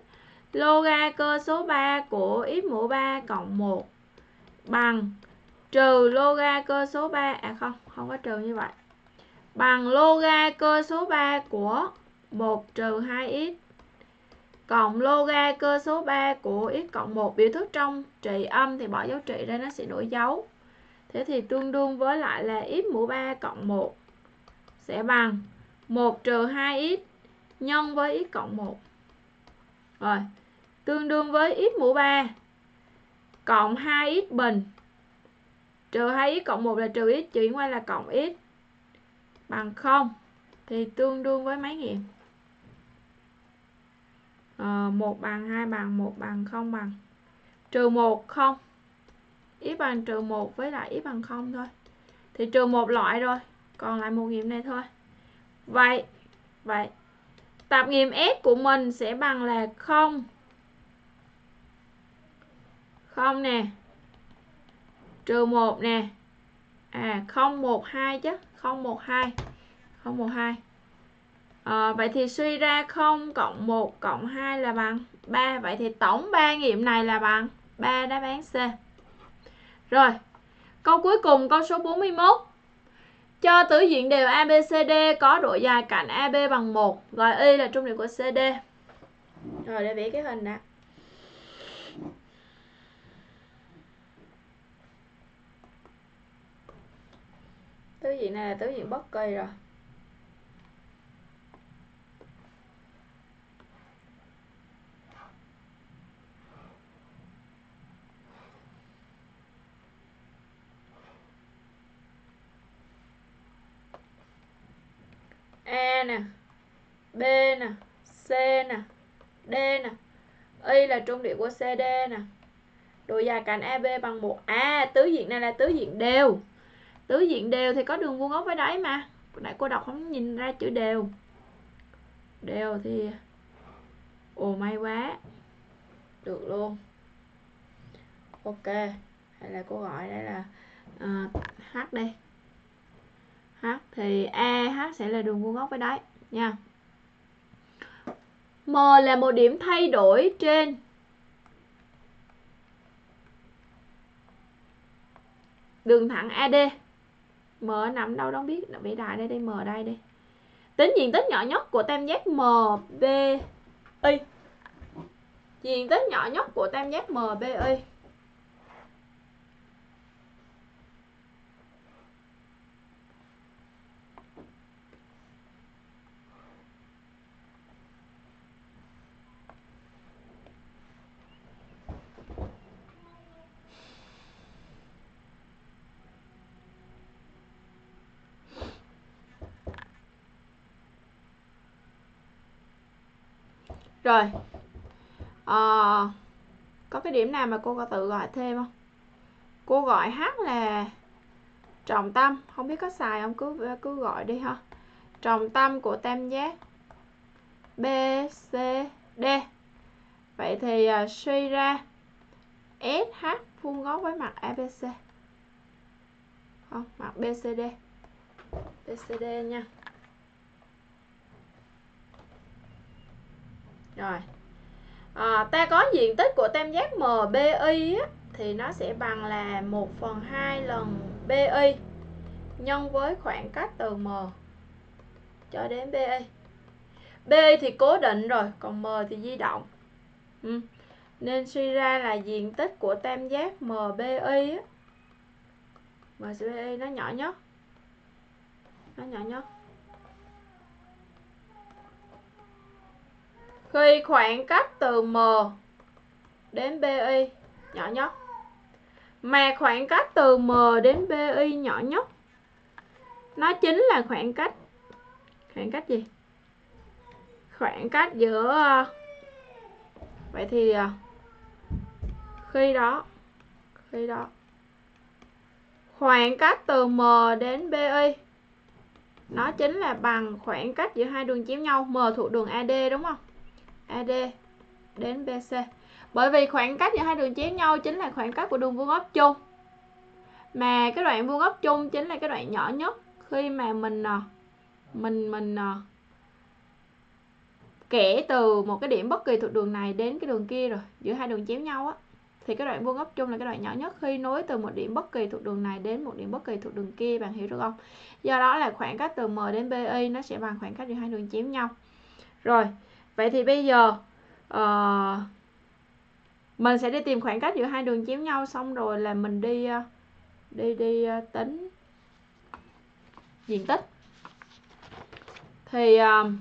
loga cơ số 3 của x mũ 3 cộng 1 bằng trừ loga cơ số 3 à không không có trừ như vậy. Bằng loga cơ số 3 của 1 trừ 2x cộng loga cơ số 3 của x cộng 1 biểu thức trong trị âm thì bỏ dấu trị ra nó sẽ đổi dấu. Thế thì tương đương với lại là x mũ 3 cộng 1 sẽ bằng 1 trừ 2x nhân với x cộng 1 rồi, tương đương với x mũ 3 cộng 2x bình trừ 2x cộng 1 là trừ x chuyển qua là cộng x bằng 0 thì tương đương với mấy nghiệm ờ, à, 1 bằng 2 bằng 1 bằng 0 bằng. Trừ 1 0 x bằng trừ 1 với lại x bằng 0 thôi. Thì trừ một loại rồi còn lại một nghiệm này thôi. Vậy vậy tạp nghiệm S của mình sẽ bằng là 0 không nè trừ 1 nè. À 012 chứ 012 012 à, vậy thì suy ra 0 cộng 1 cộng 2 là bằng 3 vậy thì tổng 3 nghiệm này là bằng 3 đáp án C. Rồi câu cuối cùng câu số 41 cho tứ diện đều ABCD có độ dài cạnh AB bằng 1 gọi Y là trung điểm của CD rồi để vẽ cái hình đã tứ diện này là tứ diện bất kỳ rồi. A nè, B nè, C nè, D nè. Y là trung điểm của CD nè. Độ dài cạnh e, AB bằng 1 À tứ diện này là tứ diện đều tứ diện đều thì có đường vuông góc với đáy mà. Nãy cô đọc không nhìn ra chữ đều. Đều thì ồ may quá. Được luôn. Ok hay là cô gọi đây là uh, h đây h thì e h sẽ là đường vuông góc với đáy nha. M là một điểm thay đổi trên. Đường thẳng AD M nằm đâu đâu biết. Vẽ đại đây đây, M đây đây. tính diện tích nhỏ nhất của tam giác MBI diện tích nhỏ nhất của tam giác MBI rồi. À, có cái điểm nào mà cô có tự gọi thêm không? Cô gọi h là trọng tâm. Không biết có xài không? Cứ cứ gọi đi ha. Trọng tâm của tam giác b c d. Vậy thì uh, suy ra sh vuông góc với mặt abc không mặt bcd bcd nha. Rồi. À, ta có diện tích của tam giác MBI á, thì nó sẽ bằng là 1 phần 2 lần BI nhân với khoảng cách từ M cho đến BI BI thì cố định rồi còn M thì di động. Ừ. nên suy ra là diện tích của tam giác MBI á, MBI nó nhỏ nhất. Nó nhỏ nhất. Khi khoảng cách từ M đến BI nhỏ nhất mà khoảng cách từ M đến BI nhỏ nhất nó chính là khoảng cách khoảng cách gì? Khoảng cách giữa à, vậy thì à, khi đó khi đó. Khoảng cách từ M đến BI nó chính là bằng khoảng cách giữa hai đường chéo nhau, M thuộc đường AD đúng không? AD đến BC bởi vì khoảng cách giữa hai đường chéo nhau chính là khoảng cách của đường vuông góc chung. Mà cái đoạn vuông góc chung chính là cái đoạn nhỏ nhất khi mà mình ờ, mình mình ờ, kể từ một cái điểm bất kỳ thuộc đường này đến cái đường kia rồi, giữa hai đường chéo nhau á. Thì cái đoạn vuông góc chung là cái đoạn nhỏ nhất khi nối từ một điểm bất kỳ thuộc đường này đến một điểm bất kỳ thuộc đường kia, bạn hiểu được không? Do đó là khoảng cách từ M đến BI nó sẽ bằng khoảng cách giữa hai đường chéo nhau. Rồi vậy thì bây giờ uh, mình sẽ đi tìm khoảng cách giữa hai đường chéo nhau xong rồi là mình đi uh, đi đi uh, tính diện tích. Thì uh,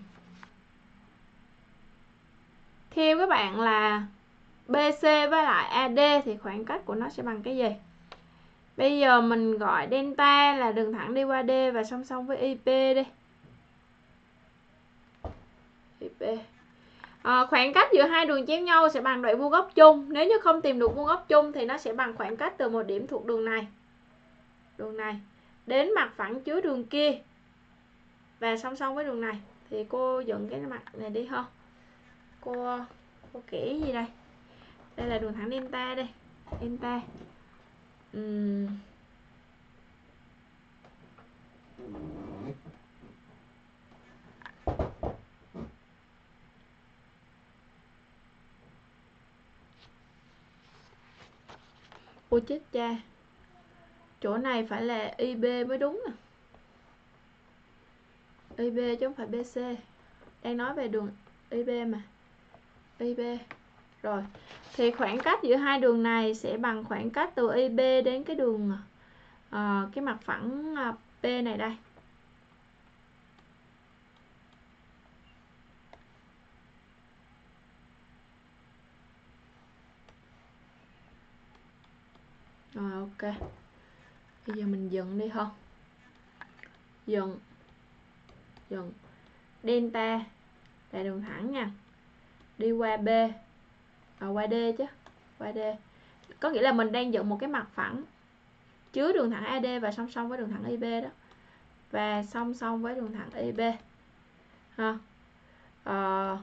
theo các bạn là BC với lại AD thì khoảng cách của nó sẽ bằng cái gì? Bây giờ mình gọi delta là đường thẳng đi qua D và song song với IP đi. IP à, khoảng cách giữa hai đường chéo nhau sẽ bằng đoạn vuông góc chung. Nếu như không tìm được vuông góc chung thì nó sẽ bằng khoảng cách từ một điểm thuộc đường này đường này đến mặt phẳng chứa đường kia. Và song song với đường này. Thì cô dựng cái mặt này đi không? cô cô kể gì đây? Đây là đường thẳng delta đây delta. Uhm. Ôi chết cha. Chỗ này phải là IB mới đúng à. nè IB chứ không phải BC Đang nói về đường IB mà. IB Rồi Thì khoảng cách giữa hai đường này sẽ bằng khoảng cách từ IB đến cái đường uh, Cái mặt phẳng uh, P này đây. Rồi ok. Bây giờ mình dựng đi không dựng. Dựng. Delta. Là đường thẳng nha. Đi qua b. À, qua d chứ. Qua d. Có nghĩa là mình đang dựng một cái mặt phẳng chứa đường thẳng AD và song song với đường thẳng IB đó. Và song song với đường thẳng IB ha. À,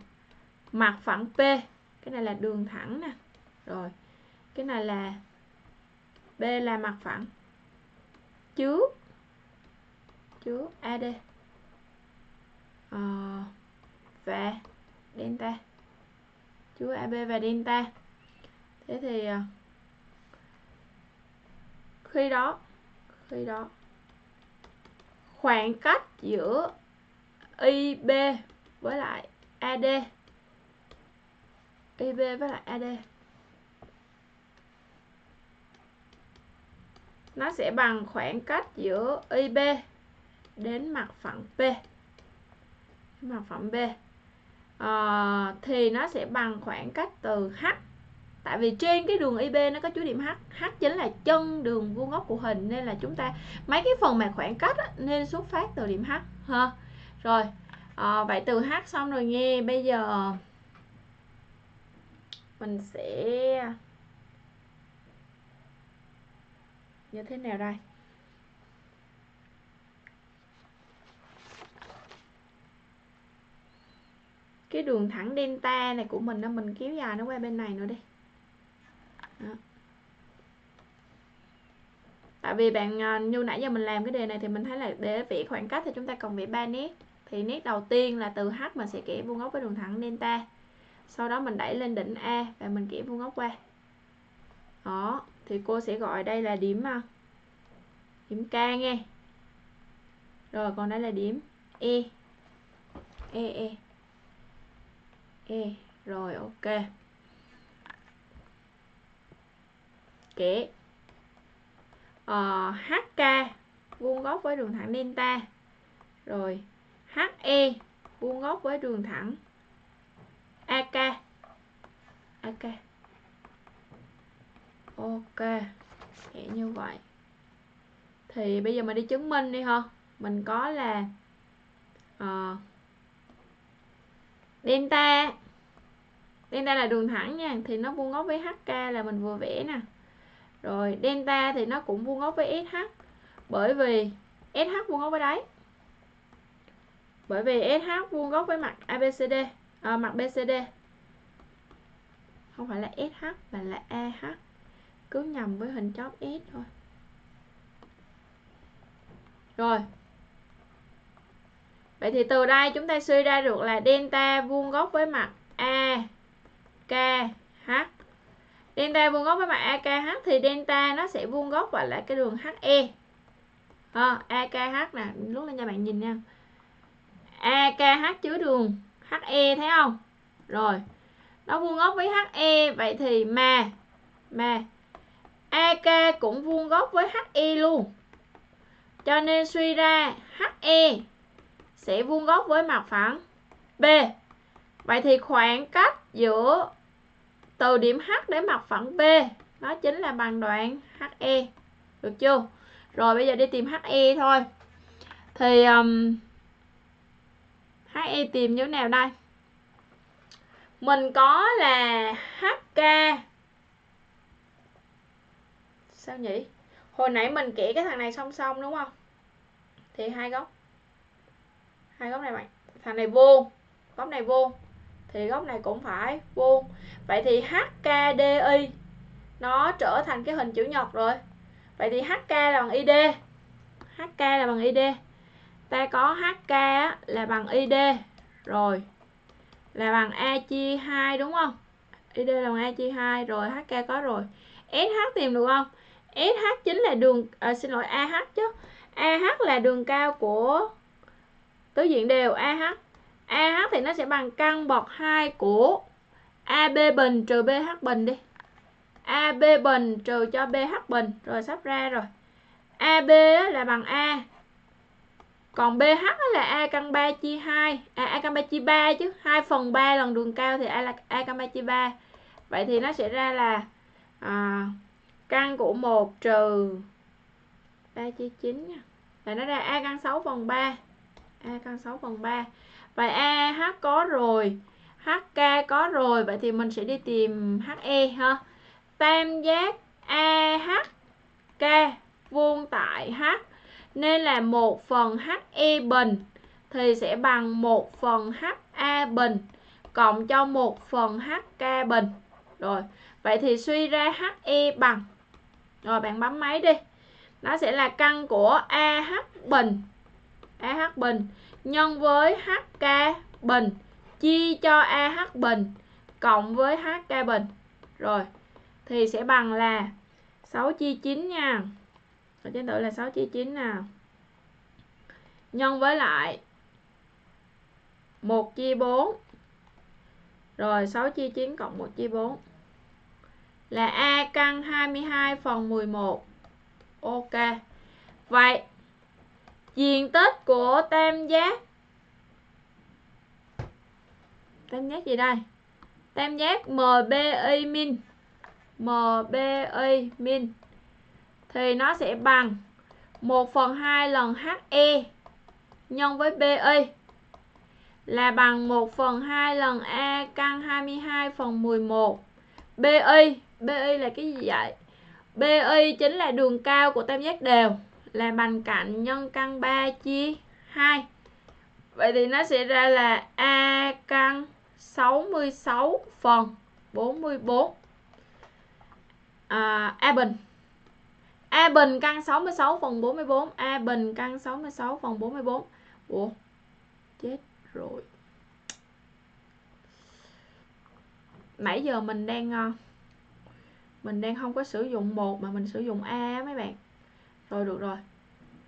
mặt phẳng P. Cái này là đường thẳng nè. Rồi. Cái này là B là mặt phẳng. Chứa chứa AD ờ, và delta. Chứa AB và delta. Thế thì ờ, khi đó khi đó khoảng cách giữa IB với lại AD IB với lại AD nó sẽ bằng khoảng cách giữa IB đến mặt phẳng P. Mặt phẳng B à, ờ, thì nó sẽ bằng khoảng cách từ H. Tại vì trên cái đường IB nó có chú điểm H. H chính là chân đường vuông góc của hình nên là chúng ta mấy cái phần mà khoảng cách á, nên xuất phát từ điểm H ha. Rồi à, vậy từ H xong rồi nghe bây giờ mình sẽ như thế nào đây? Cái đường thẳng delta này của mình nó mình kéo dài nó qua bên này nữa đi. Đó. tại vì bạn à, như nãy giờ mình làm cái đề này thì mình thấy là để vẽ khoảng cách thì chúng ta cần vẽ ba nét. Thì nét đầu tiên là từ H mình sẽ kẻ vuông góc với đường thẳng delta. Sau đó mình đẩy lên đỉnh A và mình kẻ vuông góc qua đó thì cô sẽ gọi đây là điểm à? điểm K nghe. Rồi còn đây là điểm E. E E. E rồi ok. Kể. Ờ, uh, HK vuông góc với đường thẳng delta. Rồi HE vuông góc với đường thẳng AK AK Ok Vậy như vậy. Thì bây giờ mình đi chứng minh đi ha. Mình có là uh, Delta. Delta là đường thẳng nha Thì nó vuông góc với HK là mình vừa vẽ nè. Rồi delta thì nó cũng vuông góc với SH Bởi vì SH vuông góc với đáy. Bởi vì SH vuông góc với mặt ABCD à, ờ, mặt BCD không phải là SH mà là AH cứ nhầm với hình chóp S thôi. Rồi. Vậy thì từ đây chúng ta suy ra được là delta vuông góc với mặt A K H. Delta vuông góc với mặt AKH thì delta nó sẽ vuông góc vào lại cái đường HE à, ờ, AKH nè. Lúc lên cho bạn nhìn nha. AKH chứa đường HE thấy không? Rồi. Nó vuông góc với HE vậy thì mà mà AK cũng vuông góc với HE luôn. Cho nên suy ra HE sẽ vuông góc với mặt phẳng B. Vậy thì khoảng cách giữa từ điểm H đến mặt phẳng B nó chính là bằng đoạn HE. Được chưa? Rồi bây giờ đi tìm HE thôi. Thì um, HE tìm như thế nào đây mình có là HK sao nhỉ hồi nãy mình kể cái thằng này song song đúng không? Thì hai góc. Hai góc này bạn. Thằng này vuông góc này vuông thì góc này cũng phải vuông vậy thì HKDI nó trở thành cái hình chữ nhật rồi. Vậy thì HK là bằng ID HK là bằng ID ta có HK là bằng ID rồi. Là bằng A chia 2 đúng không? ID là bằng A chia 2 rồi HK có rồi. SH tìm được không? SH chính là đường à, xin lỗi AH chứ. AH là đường cao của tứ diện đều AH AH thì nó sẽ bằng căn bậc 2 của AB bình trừ BH bình đi. AB bình trừ cho BH bình rồi sắp ra rồi. AB là bằng A. Còn BH là A căn 3 chia 2 à, A căn 3 chia 3 chứ. 2 phần 3 lần đường cao thì A là A căn 3 chia 3 vậy thì nó sẽ ra là à, căn của 1 trừ 3 chia 9 nha. Là nó ra A căn 6 phần 3 A căn 6 phần 3 vậy AH có rồi. HK có rồi. Vậy thì mình sẽ đi tìm HE ha. Tam giác AHK vuông tại H. Nên là 1 phần HE bình thì sẽ bằng 1 phần HA bình cộng cho 1 phần HK bình. Rồi, vậy thì suy ra HE bằng. Rồi bạn bấm máy đi. Nó sẽ là căn của AH bình. AH bình nhân với HK bình chia cho AH bình cộng với HK bình. Rồi, thì sẽ bằng là 6 chia 9 nha. Ở trên tử là 6 chia 9 nào. Nhân với lại 1 chia 4 rồi 6 chia 9 cộng 1 chia 4 là A căn 22 phần 11 Ok. Vậy, diện tích của tam giác Tam giác gì đây? Tam giác MBI min. MBI min. Thì nó sẽ bằng 1 phần 2 lần HE nhân với BI là bằng 1 phần 2 lần A căn 22 phần 11 BI BI là cái gì vậy? BI chính là đường cao của tam giác đều là bằng cạnh nhân căn 3 chia 2 Vậy thì nó sẽ ra là A căn 66 phần 44 à, A bình. A bình căn 66 phần 44 A bình căn 66 phần 44 Ủa chết rồi. Nãy giờ mình đang uh, mình đang không có sử dụng một mà mình sử dụng A mấy bạn. Rồi, được rồi.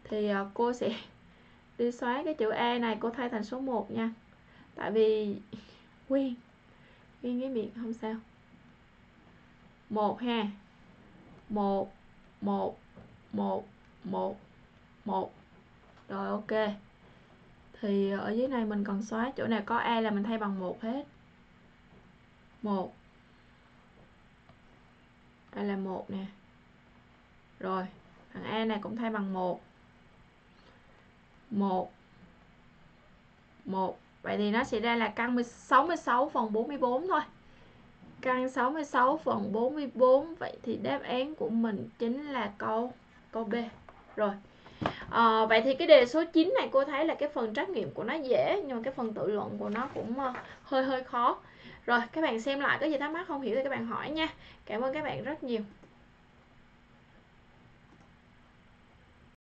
Thì à, cô sẽ đi xóa cái chữ A này, cô thay thành số 1 nha. Tại vì quen quen cái miệng không sao. Một ha. Một một một một một. Rồi, ok. Thì ở dưới này mình còn xóa chỗ nào có a là mình thay bằng một hết. Một đây là một nè. Rồi thằng a này cũng thay bằng một. Một. Một. Vậy thì nó sẽ ra là căn 66 phần 44 thôi. Căn 66 phần 44 vậy thì đáp án của mình chính là câu câu B. Rồi. À, vậy thì cái đề số 9 này cô thấy là cái phần trắc nghiệm của nó dễ nhưng mà cái phần tự luận của nó cũng uh, hơi hơi khó rồi, các bạn xem lại có gì thắc mắc không? Hiểu thì các bạn hỏi nha. Cảm ơn các bạn rất nhiều.